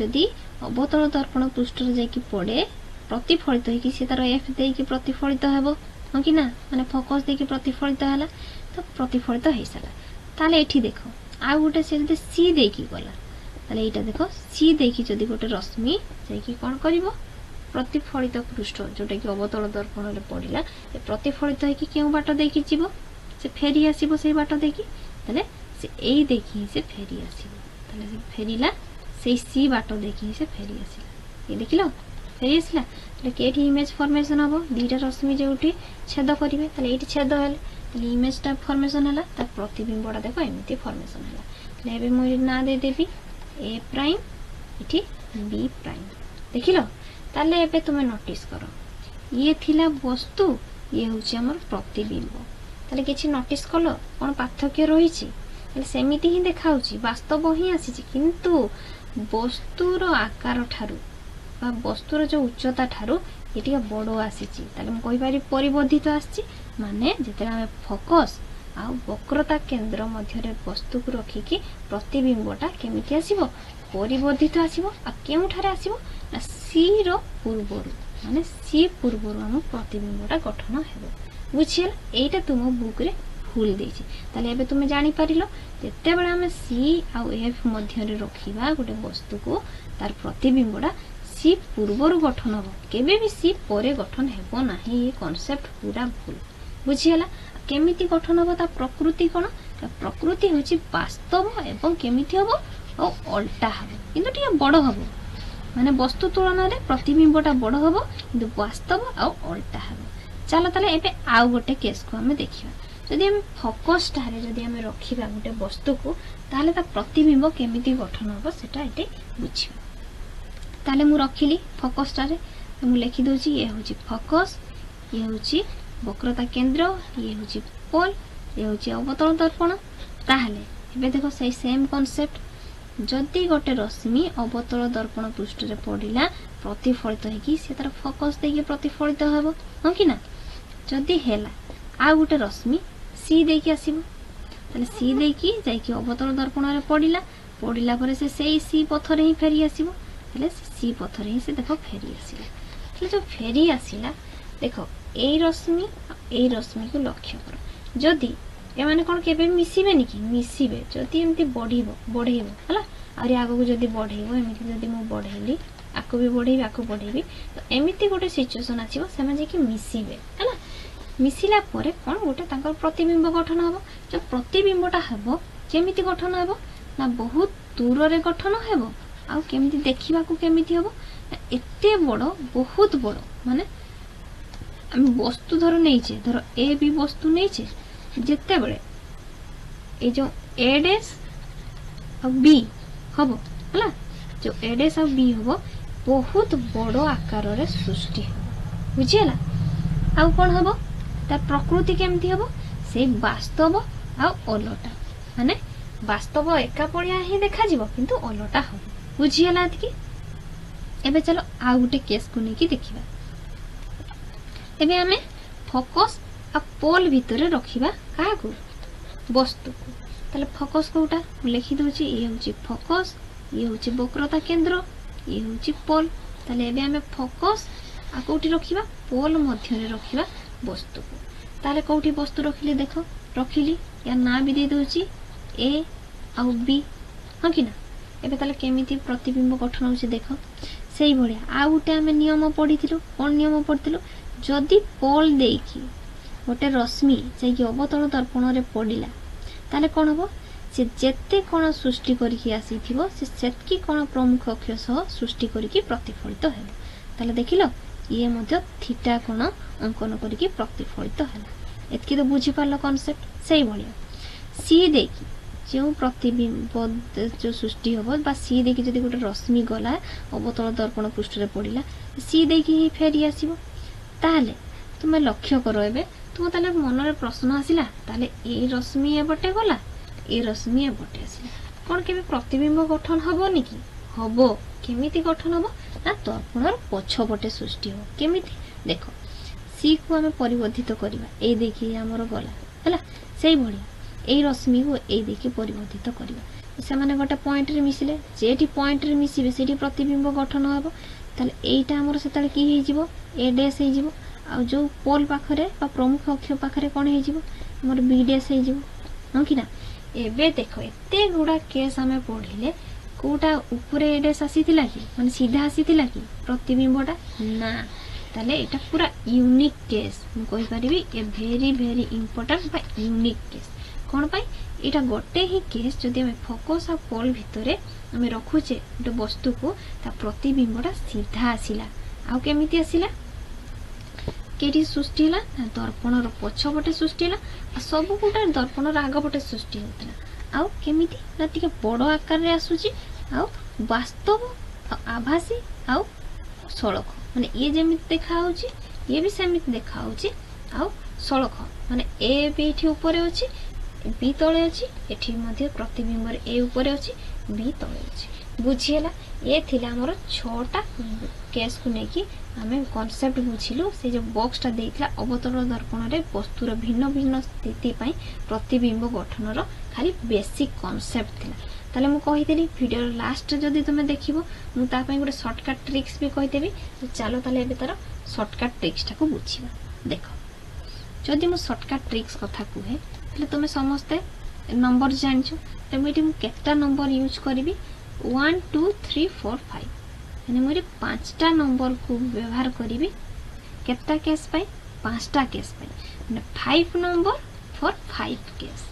যদি অবতল দর্পণ পৃষ্ঠরে যাইকি পড়ে প্রতিফলিত হইকি সে তার এফ দেইকি প্রতিফলিত হব হ্যাঁ কি না মানে ফোকস দেইকি প্রতিফলিত হলা তো প্রতিফলিত হয়ে সারা তাহলে এটি দেখ আর গোটে সে যদি সি দেইকি গলা ତାହେଲେ ଏଇଟା ଦେଖ ସି ଦେଇକି ଯଦି ଗୋଟେ ରଶ୍ମି ଯାଇକି କ'ଣ କରିବ ପ୍ରତିଫଳିତ ପୃଷ୍ଠ ଯେଉଁଟାକି ଅବତଳ ଦର୍ପଣରେ ପଡ଼ିଲା ସେ ପ୍ରତିଫଳିତ ହେଇକି କେଉଁ ବାଟ ଦେଇକି ଯିବ ସେ ଫେରି ଆସିବ ସେଇ ବାଟ ଦେଇକି ତାହେଲେ ସେ ଏଇ ଦେଇକି ହିଁ ସେ ଫେରି ଆସିବ ତାହେଲେ ସେ ଫେରିଲା ସେଇ ସି ବାଟ ଦେଇକି ହିଁ ସେ ଫେରି ଆସିଲା ଇଏ ଦେଖିଲ ফেরি আসলা তাহলে কি এটি ইমেজ ফর্মেসন হব দুইটা রশ্মি যেটি ছেদ করবে তাহলে এইটি ছেদ হলে তাহলে ইমেজটা ফর্মেসন হল তার প্রতিবিম্বটা দেখো এমনি ফর্মেসন হল তাহলে এবে মু না দিয়ে দেবি ଏ ପ୍ରାଇମ୍ ଏଠି ବି ପ୍ରାଇମ୍ ଦେଖିଲ ତାହେଲେ ଏବେ ତୁମେ ନୋଟିସ୍ କର ଇଏ ଥିଲା ବସ୍ତୁ ଇଏ ହେଉଛି ଆମର ପ୍ରତିବିମ୍ବ ତାହେଲେ କିଛି ନୋଟିସ୍ କଲ କ'ଣ ପାର୍ଥକ୍ୟ ରହିଛି ତାହେଲେ ସେମିତି ହିଁ ଦେଖାହେଉଛି ବାସ୍ତବ ହିଁ ଆସିଛି କିନ୍ତୁ ବସ୍ତୁର ଆକାର ଠାରୁ ବା ବସ୍ତୁର ଯେଉଁ ଉଚ୍ଚତା ଠାରୁ ଏ ଟିକେ ବଡ଼ ଆସିଛି ତାହେଲେ ମୁଁ କହିପାରିବି ପରିବର୍ଦ୍ଧିତ ଆସିଛି ମାନେ ଯେତେବେଳେ ଆମେ ଫୋକସ୍ ଆଉ ବକ୍ରତା କେନ୍ଦ୍ର ମଧ୍ୟରେ ବସ୍ତୁକୁ ରଖିକି ପ୍ରତିବିମ୍ବଟା କେମିତି ଆସିବ ପରିବର୍ଦ୍ଧିତ ଆସିବ ଆଉ କେଉଁଠାରେ ଆସିବ ନା ସିର ପୂର୍ବରୁ ମାନେ ସି ପୂର୍ବରୁ ଆମ ପ୍ରତିବିମ୍ବଟା ଗଠନ ହେବ ବୁଝିହେଲା ଏଇଟା ତୁମ ବୁକ୍ରେ ଭୁଲ ଦେଇଛି ତାହେଲେ ଏବେ ତୁମେ ଜାଣିପାରିଲ ଯେତେବେଳେ ଆମେ ସି ଆଉ ଏଫ୍ ମଧ୍ୟରେ ରଖିବା ଗୋଟେ ବସ୍ତୁକୁ ତାର ପ୍ରତିବିମ୍ବଟା ସି ପୂର୍ବରୁ ଗଠନ ହେବ କେବେ ବି ସି ପରେ ଗଠନ ହେବ ନାହିଁ ଏ କନସେପ୍ଟ ପୁରା ଭୁଲ ବୁଝିହେଲା କେମିତି ଗଠନ ହେବ ତା ପ୍ରକୃତି କ'ଣ ପ୍ରକୃତି ହେଉଛି ବାସ୍ତବ ଏବଂ କେମିତି ହେବ ଆଉ ଅଲଟା ହେବ କିନ୍ତୁ ଟିକେ ବଡ଼ ହେବ ମାନେ ବସ୍ତୁ ତୁଳନାରେ ପ୍ରତିବିମ୍ବଟା ବଡ଼ ହେବ କିନ୍ତୁ ବାସ୍ତବ ଆଉ ଅଲଟା ହେବ ଚାଲ ତାହେଲେ ଏବେ ଆଉ ଗୋଟେ କେସ୍କୁ ଆମେ ଦେଖିବା ଯଦି ଆମେ ଫୋକସ୍ଟାରେ ଯଦି ଆମେ ରଖିବା ଗୋଟେ ବସ୍ତୁକୁ ତାହେଲେ ତା ପ୍ରତିବିମ୍ବ କେମିତି ଗଠନ ହେବ ସେଟା ଏଠି ବୁଝିବା ତାହେଲେ ମୁଁ ରଖିଲି ଫୋକସ୍ଟାରେ ମୁଁ ଲେଖିଦେଉଛି ଇଏ ହେଉଛି ଫୋକସ୍ ଇଏ ହେଉଛି বক্রতা কেন্দ্র ইয়ে হচ্ছে পোল ইয়ে হচ্ছে অবতল দর্পণ তাহলে এবে দেখো সেই সেম কনসেপ্ট ଯଦି ଗୋଟେ ରଶ୍ମି ଅବତଳ ଦର୍ପଣ ପୃଷ୍ଠରେ ପଡ଼ିଲା ପ୍ରତିଫଳିତ ହେଇକି ସେ ତାର ଫୋକସ୍ ଦେଇକି ପ୍ରତିଫଳିତ ହେବ ହଁ କି ନା ଯଦି ହେଲା ଆଉ ଗୋଟେ ରଶ୍ମି ସି ଦେଇକି ଆସିବ ତାହେଲେ ସି ଦେଇକି ଯାଇକି ଅବତଳ ଦର୍ପଣରେ ପଡ଼ିଲା ପଡ଼ିଲା ପରେ ସେ ସେଇ ସି ପଥରେ ହିଁ ଫେରି ଆସିବ ହେଲେ ସି ପଥରେ ହିଁ ସେ ଦେଖ ଫେରି ଆସିଲା ହେଲେ ଯେଉଁ ଫେରି ଆସିଲା ଦେଖ এই রশ্মি এই রশ্মিକୁ ଲକ୍ଷ୍ୟ କର ଯଦି ଏମାନେ କ'ଣ କେବେ ମିଶିବେନି କି ମିଶିବେ ଯଦି ଏମିତି ବଢ଼ିବ ବଢ଼େଇବ ହେଲା ଆହୁରି ଆଗକୁ ଯଦି ବଢ଼େଇବ ଏମିତି ଯଦି ମୁଁ ବଢ଼େଇଲି ଆକୁ ବି ବଢ଼େଇବି ଆକୁ ବଢ଼େଇବି ତ ଏମିତି ଗୋଟେ ସିଚୁଏସନ୍ ଆସିବ ସେମାନେ ଯାଇକି ମିଶିବେ ହେଲା ମିଶିଲା ପରେ କ'ଣ ଗୋଟେ ତାଙ୍କର ପ୍ରତିବିମ୍ବ ଗଠନ ହେବ ଯେଉଁ ପ୍ରତିବିମ୍ବଟା ହେବ କେମିତି ଗଠନ ହେବ ନା ବହୁତ ଦୂରରେ ଗଠନ ହେବ ଆଉ କେମିତି ଦେଖିବାକୁ କେମିତି ହେବ ଏତେ ବଡ଼ ବହୁତ ବଡ଼ ମାନେ ଆମେ ବସ୍ତୁ ଧର ନେଇଛେ ଧର ଏ ବି ବସ୍ତୁ ନେଇଛେ ଯେତେବେଳେ ଏ ଯେଉଁ ଏ ଡ୍ୟାସ୍ ଆଉ ବି ହେବ ହେଲା ଯେଉଁ ଏ ଡ୍ୟାସ୍ ଆଉ ବି ହେବ ବହୁତ ବଡ଼ ଆକାରରେ ସୃଷ୍ଟି ହେବ ବୁଝିହେଲା ଆଉ କ'ଣ ହେବ ତା ପ୍ରକୃତି କେମିତି ହେବ ସେଇ ବାସ୍ତବ ଆଉ ଓଲଟା ମାନେ ବାସ୍ତବ ଏକା ପଳିଆ ହିଁ ଦେଖାଯିବ କିନ୍ତୁ ଓଲଟା ହେବ ବୁଝିହେଲା ଏତିକି ଏବେ ଚାଲ ଆଉ ଗୋଟେ କେସ୍କୁ ନେଇକି ଦେଖିବା ତେବେ ଆମେ ଫୋକସ୍ ଆଉ ପୋଲ୍ ଭିତରେ ରଖିବା କାହାକୁ ବସ୍ତୁକୁ ତାହେଲେ ଫୋକସ୍ କେଉଁଟା ମୁଁ ଲେଖିଦେଉଛି ଇଏ ହେଉଛି ଫୋକସ୍ ଇଏ ହେଉଛି ବକ୍ରତା କେନ୍ଦ୍ର ଇଏ ହେଉଛି ପୋଲ୍ ତାହେଲେ ଏବେ ଆମେ ଫୋକସ୍ ଆଉ କେଉଁଠି ରଖିବା ପୋଲ୍ ମଧ୍ୟରେ ରଖିବା ବସ୍ତୁକୁ ତାହେଲେ କେଉଁଠି ବସ୍ତୁ ରଖିଲି ଦେଖ ରଖିଲି ୟା ନାଁ ବି ଦେଇଦେଉଛି ଏ ଆଉ ବି ହଁ କି ନା ଏବେ ତାହେଲେ କେମିତି ପ୍ରତିବିମ୍ବ ଗଠନ ହେଉଛି ଦେଖ ସେଇଭଳିଆ ଆଉ ଗୋଟେ ଆମେ ନିୟମ ପଢ଼ିଥିଲୁ କ'ଣ ନିୟମ ପଢ଼ିଥିଲୁ ଯଦି ପୋଲ୍ ଦେଇକି ଗୋଟେ ରଶ୍ମି ଯାଇକି ଅବତଳ ଦର୍ପଣରେ ପଡ଼ିଲା ତାହେଲେ କ'ଣ ହେବ ସେ ଯେତେ କ'ଣ ସୃଷ୍ଟି କରିକି ଆସିଥିବ ସେ ସେତିକି କ'ଣ ପ୍ରମୁଖ ଅକ୍ଷ ସହ ସୃଷ୍ଟି କରିକି ପ୍ରତିଫଳିତ ହେବ ତାହେଲେ ଦେଖିଲ ଇଏ ମଧ୍ୟ ଥିଟା କ'ଣ ଅଙ୍କନ କରିକି ପ୍ରତିଫଳିତ ହେଲା ଏତିକି ତ ବୁଝିପାରିଲ କନସେପ୍ଟ ସେଇଭଳିଆ ସି ଦେଇକି ଯେଉଁ ପ୍ରତିବିମ୍ବ ଯେଉଁ ସୃଷ୍ଟି ହେବ ବା ସି ଦେଇକି ଯଦି ଗୋଟେ ରଶ୍ମି ଗଲା ଅବତଳ ଦର୍ପଣ ପୃଷ୍ଠରେ ପଡ଼ିଲା ସି ଦେଇକି ହିଁ ଫେରି ଆସିବ ତାହେଲେ ତୁମେ ଲକ୍ଷ୍ୟ କର ଏବେ ତୁମ ତାହେଲେ ମନରେ ପ୍ରଶ୍ନ ଆସିଲା ତାହେଲେ ଏ ରଶ୍ମି ଏପଟେ ଗଲା ଏ ରଶ୍ମି ଏପଟେ ଆସିଲା କ'ଣ କେବେ ପ୍ରତିବିମ୍ବ ଗଠନ ହେବନି କି ହେବ କେମିତି ଗଠନ ହେବ ନା ଦର୍ପଣର ପଛପଟେ ସୃଷ୍ଟି ହେବ କେମିତି ଦେଖ ସିକୁ ଆମେ ପରିବର୍ଦ୍ଧିତ କରିବା ଏଇ ଦେଇକି ଆମର ଗଲା ହେଲା ସେଇଭଳିଆ এই রশ্মিକୁ এই দিকে পরিবর্তিত করিবা সেমানে গোটে পয়েন্টরে মিশিলে যেটি পয়েন্টরে মিশিবে সেটি প্রতিবিম্ব গঠন হব তাহলে এইটা আমার সেতবে কি হয়েযিব এ ড্যাশ হয়েযিব ଆଉ ଯେଉଁ ପୋଲ୍ ପାଖରେ ବା ପ୍ରମୁଖ ଅକ୍ଷ ପାଖରେ କ'ଣ ହେଇଯିବ ଆମର ବି ଡ୍ୟାସ୍ ହେଇଯିବ ହଁ କି ନା ଏବେ ଦେଖ ଏତେ ଗୁଡ଼ା କେସ୍ ଆମେ ପଢ଼ିଲେ କେଉଁଟା ଉପରେ ଏ ଡ୍ୟାସ୍ ଆସିଥିଲା କି ମାନେ ସିଧା ଆସିଥିଲା କି ପ୍ରତିବିମ୍ବଟା ନା ତାହେଲେ ଏଇଟା ପୁରା ୟୁନିକ୍ କେସ୍ ମୁଁ କହିପାରିବି ଏ ଭେରି ଭେରି ଇମ୍ପୋର୍ଟାଣ୍ଟ ବା ୟୁନିକ୍ କେସ୍ କ'ଣ ପାଇଁ ଏଇଟା ଗୋଟେ ହିଁ କେସ୍ ଯଦି ଆମେ ଫୋକସ୍ ଆଉ ପଲ୍ ଭିତରେ ଆମେ ରଖୁଛେ ଗୋଟେ ବସ୍ତୁକୁ ତା ପ୍ରତିବିମ୍ବଟା ସିଧା ଆସିଲା ଆଉ କେମିତି ଆସିଲା କେଠି ସୃଷ୍ଟି ହେଲା ନା ଦର୍ପଣର ପଛପଟେ ସୃଷ୍ଟି ହେଲା ଆଉ ସବୁ ଗୁଟା ଦର୍ପଣର ଆଗପଟେ ସୃଷ୍ଟି ହେଉଥିଲା ଆଉ କେମିତି ନା ଟିକେ ବଡ଼ ଆକାରରେ ଆସୁଛି ଆଉ ବାସ୍ତବ ଆଉ ଆଭାସୀ ଆଉ ସଳଖ ମାନେ ଇଏ ଯେମିତି ଦେଖାହେଉଛି ଇଏ ବି ସେମିତି ଦେଖାହେଉଛି ଆଉ ସଳଖ ମାନେ ଏ ବି ଏଠି ଉପରେ ଅଛି বি তলে অছি এটি মধ্যে প্রতিবিম্বর এ উপরে অছি বি তলে অছি বুঝিলা এ লা আমার ছটা কেসকু নেই আমি কনসেপ্ট বুঝিলু সে যে বক্সটা দিয়েছিল অবতরণ দর্পণরে বস্তুর ভিন্ন ভিন্ন স্থিতি পাই প্রতিবিম্ব গঠনর খালি বেসিক কনসেপ্ট লা তাহলে মু কইদেলি ভিডিওর লাস্ট যদি তুমি দেখিব মু তা পাই গোটে শর্টকাট ট্রিক্স বি কইদেবি চালো তাহলে এবে তার শর্টকাট ট্রিক্সটাকে বুঝিবা দেখো যদি মু শর্টকাট ট্রিক্স কথা কুহে ତାହେଲେ ତୁମେ ସମସ୍ତେ ନମ୍ବର ଜାଣିଛ ତେଣୁ ଏଇଠି ମୁଁ କେତେଟା ନମ୍ବର ୟୁଜ୍ କରିବି one two three four five ମାନେ ମୁଁ ଏଠି ପାଞ୍ଚଟା ନମ୍ବରକୁ ବ୍ୟବହାର କରିବି କେତେଟା କେସ୍ ପାଇଁ ପାଞ୍ଚଟା କେସ୍ ପାଇଁ ମାନେ five number for five case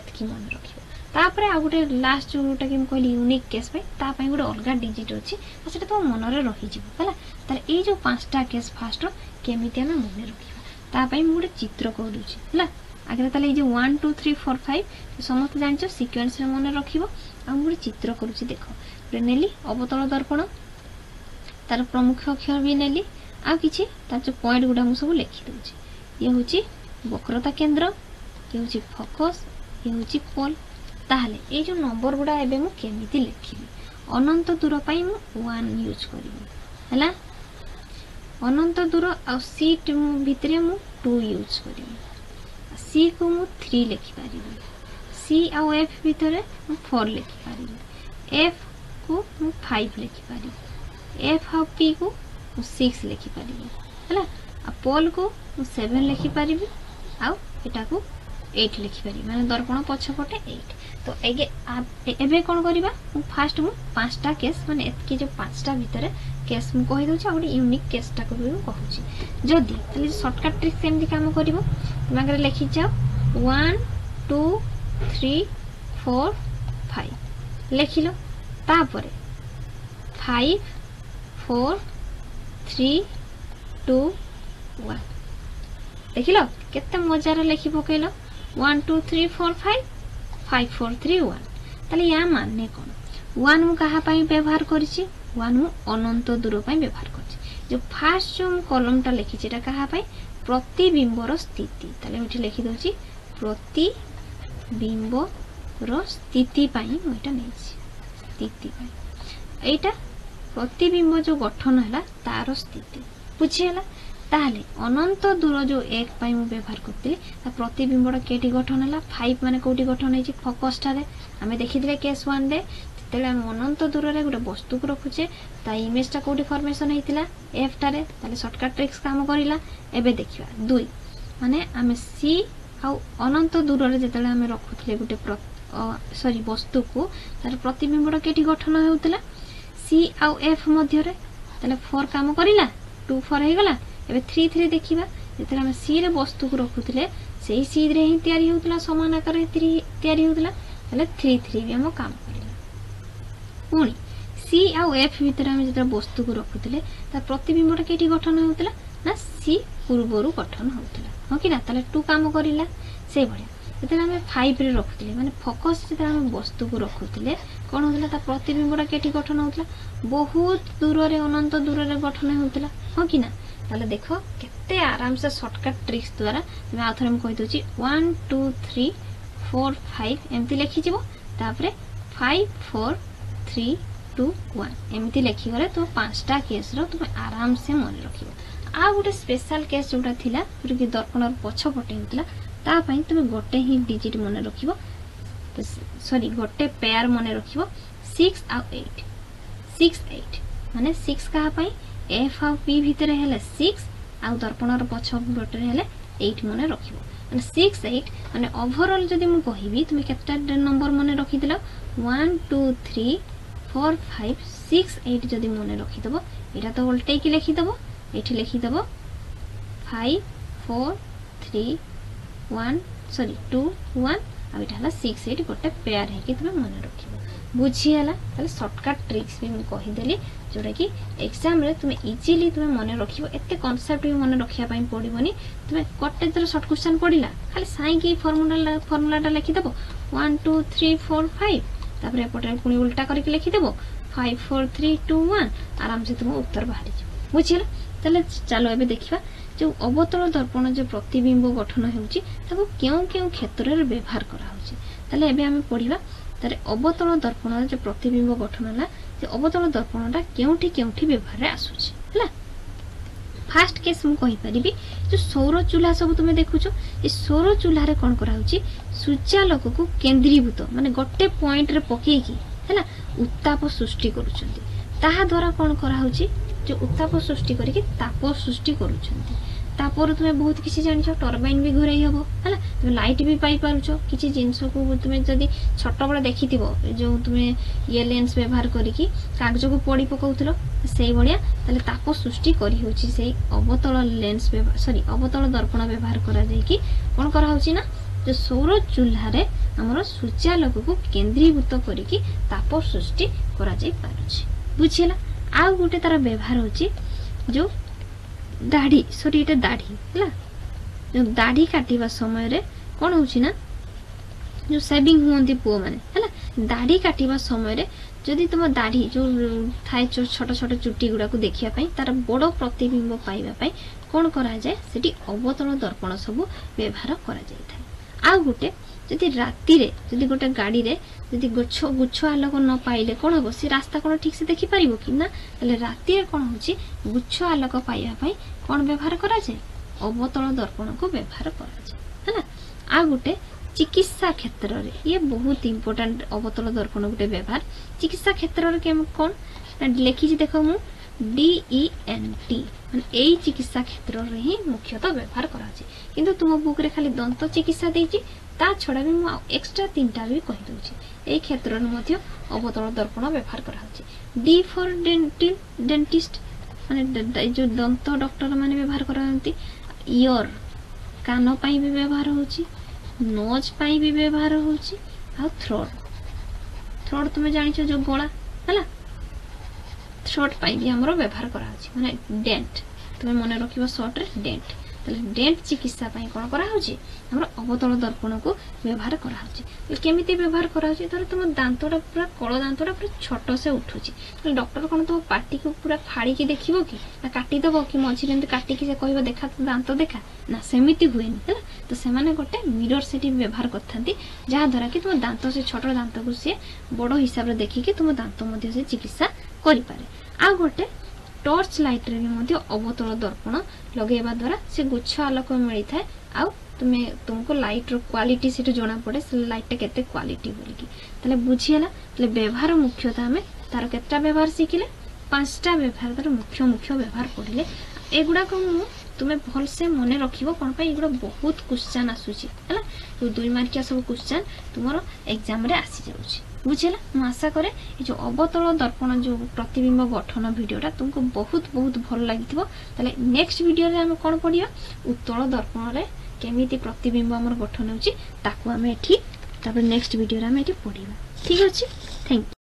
ଏତିକି ମନେ ରଖିବ ତାପରେ ଆଉ ଗୋଟେ ଲାଷ୍ଟ ଯେଉଁଟାକି ମୁଁ କହିଲି ୟୁନିକ୍ କେସ୍ ପାଇଁ ତା ପାଇଁ ଗୋଟେ ଅଲଗା ଡିଜିଟ୍ ଅଛି ଆଉ ସେଟା ତୁମ ମନରେ ରହିଯିବ ହେଲା ତାହେଲେ ଏଇ ଯେଉଁ ପାଞ୍ଚଟା କେସ୍ ଫାଷ୍ଟର କେମିତି ଆମେ ମନେ ରଖିବା ତା ପାଇଁ ମୁଁ ଗୋଟେ ଚିତ୍ର କରୁଛି ହେଲା ଆଗରେ ତାହେଲେ ଏଇ ଯେଉଁ one two three four five ସମସ୍ତେ ଜାଣିଛ ସିକ୍ୱେନ୍ସରେ ମନେ ରଖିବ ଆଉ ମୁଁ ଗୋଟେ ଚିତ୍ର କରୁଛି ଦେଖ ଗୋଟେ ନେଲି ଅବତଳ ଦର୍ପଣ ତାର ପ୍ରମୁଖ ଅକ୍ଷର ବି ନେଲି ଆଉ କିଛି ତାର ଯେଉଁ ପଏଣ୍ଟ ଗୁଡ଼ା ମୁଁ ସବୁ ଲେଖିଦେଉଛି ଇଏ ହେଉଛି ବକ୍ରତା କେନ୍ଦ୍ର ଇଏ ହେଉଛି ଫୋକସ୍ ଇଏ ହେଉଛି ପୋଲ୍ ତାହେଲେ ଏଇ ଯେଉଁ ନମ୍ବର ଗୁଡ଼ା ଏବେ ମୁଁ କେମିତି ଲେଖିବି ଅନନ୍ତ ଦୂର ପାଇଁ ମୁଁ ୱାନ୍ ୟୁଜ୍ କରିବି ହେଲା ଅନନ୍ତ ଦୂର ଆଉ ସିଟ୍ ଭିତରେ ମୁଁ ଟୁ ୟୁଜ୍ କରିବି सी को मु थ्री लिखिपारि सी आउ एफ भितर मु फोर लिखिपारि एफ को मु फाइव लिखिपारि एफ आउ पी को मु सिक्स लिखिपारि है पोल को मु सेवेन लिखिपारि आउ एटा को एट लिखिपारि मैंने दर्पण पछपटे एट তো এবে কোণ করা ফার্স্ট মু পাঁচটা কেস মানে এতকি যে পাঁচটা ভিতরে কেস মু কহিদেছি আর গোটে ইউনিক কেসটা বি কুচি যদি তাহলে সর্টকাট ট্রিক সেমতি কাম করব তুমি আগে লিখি যাও one two three four five লেখিল তাপরে five four three two one দেখিল কেতে মজার লেখি পকাইল one two three four five five four three one তাহলে ୟା মানে କ'ଣ ওয়াନ୍ ମୁଁ କାହା ପାଇଁ ବ୍ୟବହାର କରିଛି ওয়ান ମୁଁ ଅନନ୍ତ ଦୂର ପାଇଁ ବ୍ୟବହାର କରିଛି ଯେଉଁ ଫାର୍ଷ୍ଟ ଯେଉଁ ମୁଁ କଲମ୍ଟା ଲେଖିଛି ଏଇଟା କାହା ପାଇଁ ପ୍ରତିବିମ୍ବର ସ୍ଥିତି ତାହେଲେ ମୁଁ ଏଠି ଲେଖିଦେଉଛି ପ୍ରତିବିମ୍ବର ସ୍ଥିତି ପାଇଁ ମୁଁ ଏଇଟା ନେଇଛି ସ୍ଥିତି ପାଇଁ ଏଇଟା ପ୍ରତିବିମ୍ବ ଯେଉଁ ଗଠନ ହେଲା ତାର ସ୍ଥିତି ବୁଝିହେଲା ତାହେଲେ ଅନନ୍ତ ଦୂର ଯେଉଁ ଏକ ପାଇଁ ମୁଁ ବ୍ୟବହାର କରିଥିଲି ତା ପ୍ରତିବିମ୍ବଟା କେଠି ଗଠନ ହେଲା ଫାଇଭ୍ ମାନେ କେଉଁଠି ଗଠନ ହେଇଛି ଫୋକସ୍ଠାରେ ଆମେ ଦେଖିଥିଲେ କେସ୍ ୱାନ୍ରେ ଯେତେବେଳେ ଆମେ ଅନନ୍ତ ଦୂରରେ ଗୋଟେ ବସ୍ତୁକୁ ରଖୁଛେ ତା ଇମେଜ୍ଟା କେଉଁଠି ଫର୍ମେସନ୍ ହେଇଥିଲା ଏଫ୍ଟାରେ ତାହେଲେ ସର୍ଟକଟ୍ ଟ୍ରିକ୍ସ କାମ କରିଲା ଏବେ ଦେଖିବା ଦୁଇ ମାନେ ଆମେ ସି ଆଉ ଅନନ୍ତ ଦୂରରେ ଯେତେବେଳେ ଆମେ ରଖୁଥିଲେ ଗୋଟେ ସରି ବସ୍ତୁକୁ ତାର ପ୍ରତିବିମ୍ବଟା କେଠି ଗଠନ ହେଉଥିଲା ସି ଆଉ ଏଫ୍ ମଧ୍ୟରେ ତାହେଲେ ଫୋର୍ କାମ କରିଲା ଟୁ ଫୋର୍ ହେଇଗଲା ଏବେ ଥ୍ରୀ ଥ୍ରୀ ଦେଖିବା ଯେତେବେଳେ ଆମେ ସିରେ ବସ୍ତୁକୁ ରଖୁଥିଲେ ସେଇ ସିରେ ହିଁ ତିଆରି ହେଉଥିଲା ସମାନ ଆକାରରେ ଥ୍ରୀ ତିଆରି ହେଉଥିଲା ତାହେଲେ ଥ୍ରୀ ଥ୍ରୀ ବି ଆମ କାମ କରିଲା ପୁଣି ସି ଆଉ ଏଫ୍ ଭିତରେ ଆମେ ଯେତେବେଳେ ବସ୍ତୁକୁ ରଖୁଥିଲେ ତା ପ୍ରତିବିମ୍ବଟା କେଠି ଗଠନ ହେଉଥିଲା ନା ସି ପୂର୍ବରୁ ଗଠନ ହେଉଥିଲା ହଁ କି ନା ତାହେଲେ ଟୁ କାମ କରିଲା ସେଇଭଳିଆ ଯେତେବେଳେ ଆମେ ଫାଇଭରେ ରଖୁଥିଲେ ମାନେ ଫୋକସ୍ ଯେତେବେଳେ ଆମେ ବସ୍ତୁକୁ ରଖୁଥିଲେ କ'ଣ ହେଉଥିଲା ତା ପ୍ରତିବିମ୍ବଟା କେଠି ଗଠନ ହେଉଥିଲା ବହୁତ ଦୂରରେ ଅନନ୍ତ ଦୂରରେ ଗଠନ ହେଉଥିଲା ହଁ କି ନା ତାହେଲେ ଦେଖ କେତେ ଆରାମସେ ସର୍ଟକଟ୍ ଟ୍ରିକ୍ସ ଦ୍ୱାରା ଆମେ ଆଉ ଥରେ ମୁଁ କହିଦେଉଛି one two three four five ଏମିତି ଲେଖିଯିବ ତାପରେ five four three two one ଏମିତି ଲେଖିଗଲେ ତୁମେ ପାଞ୍ଚଟା କେସ୍ର ତୁମେ ଆରାମସେ ମନେ ରଖିବ ଆଉ ଗୋଟେ ସ୍ପେଶାଲ୍ କେସ୍ ଯେଉଁଟା ଥିଲା ଯେଉଁଟାକି ଦର୍ପଣର ପଛପଟେ ହେଉଥିଲା ତା ପାଇଁ ତୁମେ ଗୋଟେ ହିଁ ଡିଜିଟ୍ ମନେ ରଖିବ ସରି ଗୋଟେ ପେୟାର ମନେ ରଖିବ ସିକ୍ସ ଆଉ ଏଇଟ୍ ସିକ୍ସ ଏଇଟ୍ ମାନେ ସିକ୍ସ କାହା ପାଇଁ এফ আউ পি ভিতরে হলে সিক্স আউ দর্পণর পছ পটরে হলে এইট মনে রাখব মানে সিক্স এইট মানে ওভরঅল যদি মু কহিবি তুমি কেতটা নম্বর মনে রাখিদেল one two three four five six eight যদি মনে রাখিদেব এটা তো উল্টাইকি লিখিদেব এটি লিখিদেব five four three one sorry two one ଆଉ ଏଇଟା ହେଲା ସିକ୍ସ ଏଇଟ୍ ଗୋଟେ ପେୟାର ହେଇକି ତୁମେ ମନେ ରଖିବ ବୁଝିହେଲା ତାହେଲେ ସର୍ଟକଟ୍ ଟ୍ରିକ୍ସ ବି ମୁଁ କହିଦେଲି ଯେଉଁଟାକି ଏକ୍ଜାମ୍ରେ ତୁମେ ଇଜିଲି ତୁମେ ମନେ ରଖିବ ଏତେ କନସେପ୍ଟ ବି ମନେ ରଖିବା ପାଇଁ ପଡ଼ିବନି ତୁମେ ଗୋଟେ ଥର ସର୍ଟ କ୍ୱେଶ୍ଚନ୍ ପଡ଼ିଲା ଖାଲି ସାଇଁକି ଏଇ ଫର୍ମୁଲା ଫର୍ମୁଲାଟା ଲେଖିଦେବ one two three four five ତାପରେ ଏପଟେ ପୁଣି ଉଲ୍ଟା କରିକି ଲେଖିଦେବ five four three two one ଆରାମସେ ତୁମ ଉତ୍ତର ବାହାରିଯିବ ବୁଝିହେଲା ତାହେଲେ ଚାଲ ଏବେ ଦେଖିବା ଯେଉଁ ଅବତଳ ଦର୍ପଣ ଯେଉଁ ପ୍ରତିବିମ୍ବ ଗଠନ ହେଉଛି ତାକୁ କେଉଁ କେଉଁ କ୍ଷେତ୍ରରେ ବ୍ୟବହାର କରାହେଉଛି ତାହେଲେ ଏବେ ଆମେ ପଢ଼ିବା ତାହେଲେ ଅବତଳ ଦର୍ପଣର ଯେଉଁ ପ୍ରତିବିମ୍ବ ଗଠନ ହେଲା ସେ ଅବତଳ ଦର୍ପଣଟା କେଉଁଠି କେଉଁଠି ବ୍ୟବହାରରେ ଆସୁଛି ହେଲା ଫାଷ୍ଟ କେସ୍ ମୁଁ କହିପାରିବି ଯେଉଁ ସୌର ଚୁଲା ସବୁ ତୁମେ ଦେଖୁଛ ଏ ସୌର ଚୁଲାରେ କ'ଣ କରାହଉଛି ସୂର୍ଯ୍ୟାଲୋକକୁ କେନ୍ଦ୍ରୀଭୂତ ମାନେ ଗୋଟେ ପଏଣ୍ଟରେ ପକେଇକି ହେଲା ଉତ୍ତାପ ସୃଷ୍ଟି କରୁଛନ୍ତି ତାହା ତାହାଦ୍ୱାରା କ'ଣ କରାହେଉଛି ଯେ ଉତ୍ତାପ ସୃଷ୍ଟି କରିକି ତାପ ସୃଷ୍ଟି କରୁଛନ୍ତି ତାପରେ ତୁମେ ବହୁତ କିଛି ଜାଣିଛ ଟର୍ବାଇନ୍ ବି ଘୋରେଇ ହେବ ହେଲା ତୁମେ ଲାଇଟ୍ ବି ପାଇପାରୁଛ କିଛି ଜିନିଷକୁ ତୁମେ ଯଦି ଛୋଟବେଳେ ଦେଖିଥିବ ଯେଉଁ ତୁମେ ଇଏ ଲେନ୍ସ ବ୍ୟବହାର କରିକି କାଗଜକୁ ପୋଡ଼ି ପକାଉଥିଲ ସେଇଭଳିଆ ତାହେଲେ ତାକୁ ସୃଷ୍ଟି କରିହେଉଛି ସେଇ ଅବତଳ ଲେନ୍ସ ସରି ଅବତଳ ଦର୍ପଣ ବ୍ୟବହାର କରାଯାଇକି କ'ଣ କରାହେଉଛି ନା ଯେଉଁ ସୌର ଚୁହ୍ଲାରେ ଆମର ସୂର୍ଯ୍ୟାଲୋକକୁ କେନ୍ଦ୍ରୀଭୂତ କରିକି ତାପ ସୃଷ୍ଟି କରାଯାଇପାରୁଛି ବୁଝିହେଲା ଆଉ ଗୋଟେ ତା'ର ବ୍ୟବହାର ହେଉଛି ଯେଉଁ ଦାଢ଼ି ସରି ଏଇଟା ଦାଢ଼ି ହେଲା ଯେଉଁ ଦାଢ଼ି କାଟିବା ସମୟରେ କ'ଣ ହେଉଛି ନା ଯେଉଁ ସେଭିଂ ହୁଅନ୍ତି ପୁଅମାନେ ହେଲା ଦାଢ଼ି କାଟିବା ସମୟରେ ଯଦି ତୁମ ଦାଢ଼ି ଯେଉଁ ଥାଏ ଛୋଟ ଛୋଟ ଚୁଟି ଗୁଡ଼ାକୁ ଦେଖିବା ପାଇଁ ତା'ର ବଡ଼ ପ୍ରତିବିମ୍ବ ପାଇବା ପାଇଁ କ'ଣ କରାଯାଏ ସେଠି ଅବତଳ ଦର୍ପଣ ସବୁ ବ୍ୟବହାର କରାଯାଇଥାଏ ଆଉ ଗୋଟେ ଯଦି ରାତିରେ ଯଦି ଗୋଟେ ଗାଡ଼ିରେ ଯଦି ଗୁଚ୍ଛ ଗୁଚ୍ଛ ଆଲୋକ ନ ପାଇଲେ କ'ଣ ହେବ ସେ ରାସ୍ତା କ'ଣ ଠିକ୍ସେ ଦେଖିପାରିବ କି ନା ହେଲେ ରାତିରେ କ'ଣ ହେଉଛି ଗୁଚ୍ଛ ଆଲୋକ ପାଇବା ପାଇଁ କ'ଣ ବ୍ୟବହାର କରାଯାଏ ଅବତଳ ଦର୍ପଣକୁ ବ୍ୟବହାର କରାଯାଏ ହେଲା ଆଉ ଗୋଟେ চিকিৎসা ক্ষেত্রে ইয়ে বহুত ইম্পর্টাট অবতল দর্পণ গোটে ব্যবহার চিকিৎসা ক্ষেত্রে কেমন কম লেখিছি দেখ মু ডিইএনটি মানে এই চিকিৎসা ক্ষেত্রে হি মুখ্যতঃ ব্যবহার করা কিন্তু তুম বুকরে খালি দন্ত চিকিৎসা দিয়েছি ତା ଛଡ଼ା ବି ମୁଁ ଆଉ ଏକ୍ସଟ୍ରା ତିନିଟା ବି କହିଦେଉଛି ଏହି କ୍ଷେତ୍ରରେ ମଧ୍ୟ ଅବତଳ ଦର୍ପଣ ବ୍ୟବହାର କରାହେଉଛି ଡି ଫର୍ ଡେଣ୍ଟିଲ୍ ଡେଣ୍ଟିଷ୍ଟ ମାନେ ଯେଉଁ ଦନ୍ତ ଡକ୍ଟରମାନେ ବ୍ୟବହାର କରନ୍ତି ଇୟର୍ କାନ ପାଇଁ ବି ବ୍ୟବହାର ହେଉଛି ନୋଜ୍ ପାଇଁ ବି ବ୍ୟବହାର ହେଉଛି ଆଉ ଥ୍ରୋଟ୍ ଥ୍ରୋଟ୍ ତୁମେ ଜାଣିଛ ଯେଉଁ ଗଳା ହେଲା ଥ୍ରୋଟ୍ ପାଇଁ ବି ଆମର ବ୍ୟବହାର କରାହେଉଛି ମାନେ ଡେଣ୍ଟ ତୁମେ ମନେ ରଖିବ ସର୍ଟରେ ଡେଣ୍ଟ তাহলে ଡେଣ୍ଟ ଚିକିତ୍ସା ପାଇଁ କ'ଣ କରାହେଉଛି ଆମର ଅବତଳ ଦର୍ପଣକୁ ବ୍ୟବହାର କରାହେଉଛି କେମିତି ବ୍ୟବହାର କରାହେଉଛି ତାହେଲେ ତୁମ ଦାନ୍ତଟା ପୁରା କଳ ଦାନ୍ତଟା ପୁରା ଛୋଟ ସେ ଉଠୁଛି ତାହେଲେ ଡକ୍ଟର କ'ଣ ତୁମ ପାଟିକୁ ପୁରା ଫାଡ଼ିକି ଦେଖିବ କି ନା କାଟିଦେବ କି ମଝିରେ ଏମିତି କାଟିକି ସେ କହିବ ଦେଖା ଦାନ୍ତ ଦେଖା ନା ସେମିତି ହୁଏନି ହେଲା ତ ସେମାନେ ଗୋଟେ ମିରର ସେଠି ବ୍ୟବହାର କରିଥାନ୍ତି ଯାହାଦ୍ୱାରା କି ତୁମ ଦାନ୍ତ ସେ ଛୋଟ ଦାନ୍ତକୁ ସିଏ ବଡ଼ ହିସାବରେ ଦେଖିକି ତୁମ ଦାନ୍ତ ମଧ୍ୟ ସେ ଚିକିତ୍ସା କରିପାରେ ଆଉ ଗୋଟେ ଟର୍ଚ୍ଚ ଲାଇଟ୍ରେ ବି ମଧ୍ୟ ଅବତଳ ଦର୍ପଣ ଲଗାଇବା ଦ୍ୱାରା ସେ ଗୁଚ୍ଛ ଆଲୋକ ମିଳିଥାଏ ଆଉ তুমি তোমাকে লাইটর কোয়ালিটি সেটু জনাপড়ে সে লাইটটা কেতে কোয়ালিটি বলিকি তাহলে বুঝিগলা তাহলে ব্যবহার মুখ্যত আমি তার কেতটা ব্যবহার শিখিলে পাঁচটা ব্যবহার তার মুখ্য মুখ্য ব্যবহার পড়লে এগুড়াক মু তুমি ভালসে মনে রাখব কোণ পাই এগুলো বহুত কোশ্চেন আসুচি হ্যাঁ দুই মার্কিয়া সব কোশ্চেন তোমার এক্সামে আসি যাচ্ছে ବୁଝିଲା ମୁଁ ଆଶା କରେ ଏ ଯେଉଁ ଅବତଳ ଦର୍ପଣ ଯେଉଁ ପ୍ରତିବିମ୍ବ ଗଠନ ଭିଡ଼ିଓଟା ତୁମକୁ ବହୁତ ବହୁତ ଭଲ ଲାଗିଥିବ ତାହେଲେ ନେକ୍ସଟ ଭିଡ଼ିଓରେ ଆମେ କ'ଣ ପଢ଼ିବା ଉତ୍ତଳ ଦର୍ପଣରେ କେମିତି ପ୍ରତିବିମ୍ବ ଆମର ଗଠନ ହେଉଛି ତାକୁ ଆମେ ଏଠି ତାପରେ ନେକ୍ସଟ ଭିଡ଼ିଓରେ ଆମେ ଏଠି ପଢ଼ିବା ଠିକ୍ ଅଛି ଥ୍ୟାଙ୍କ ୟୁ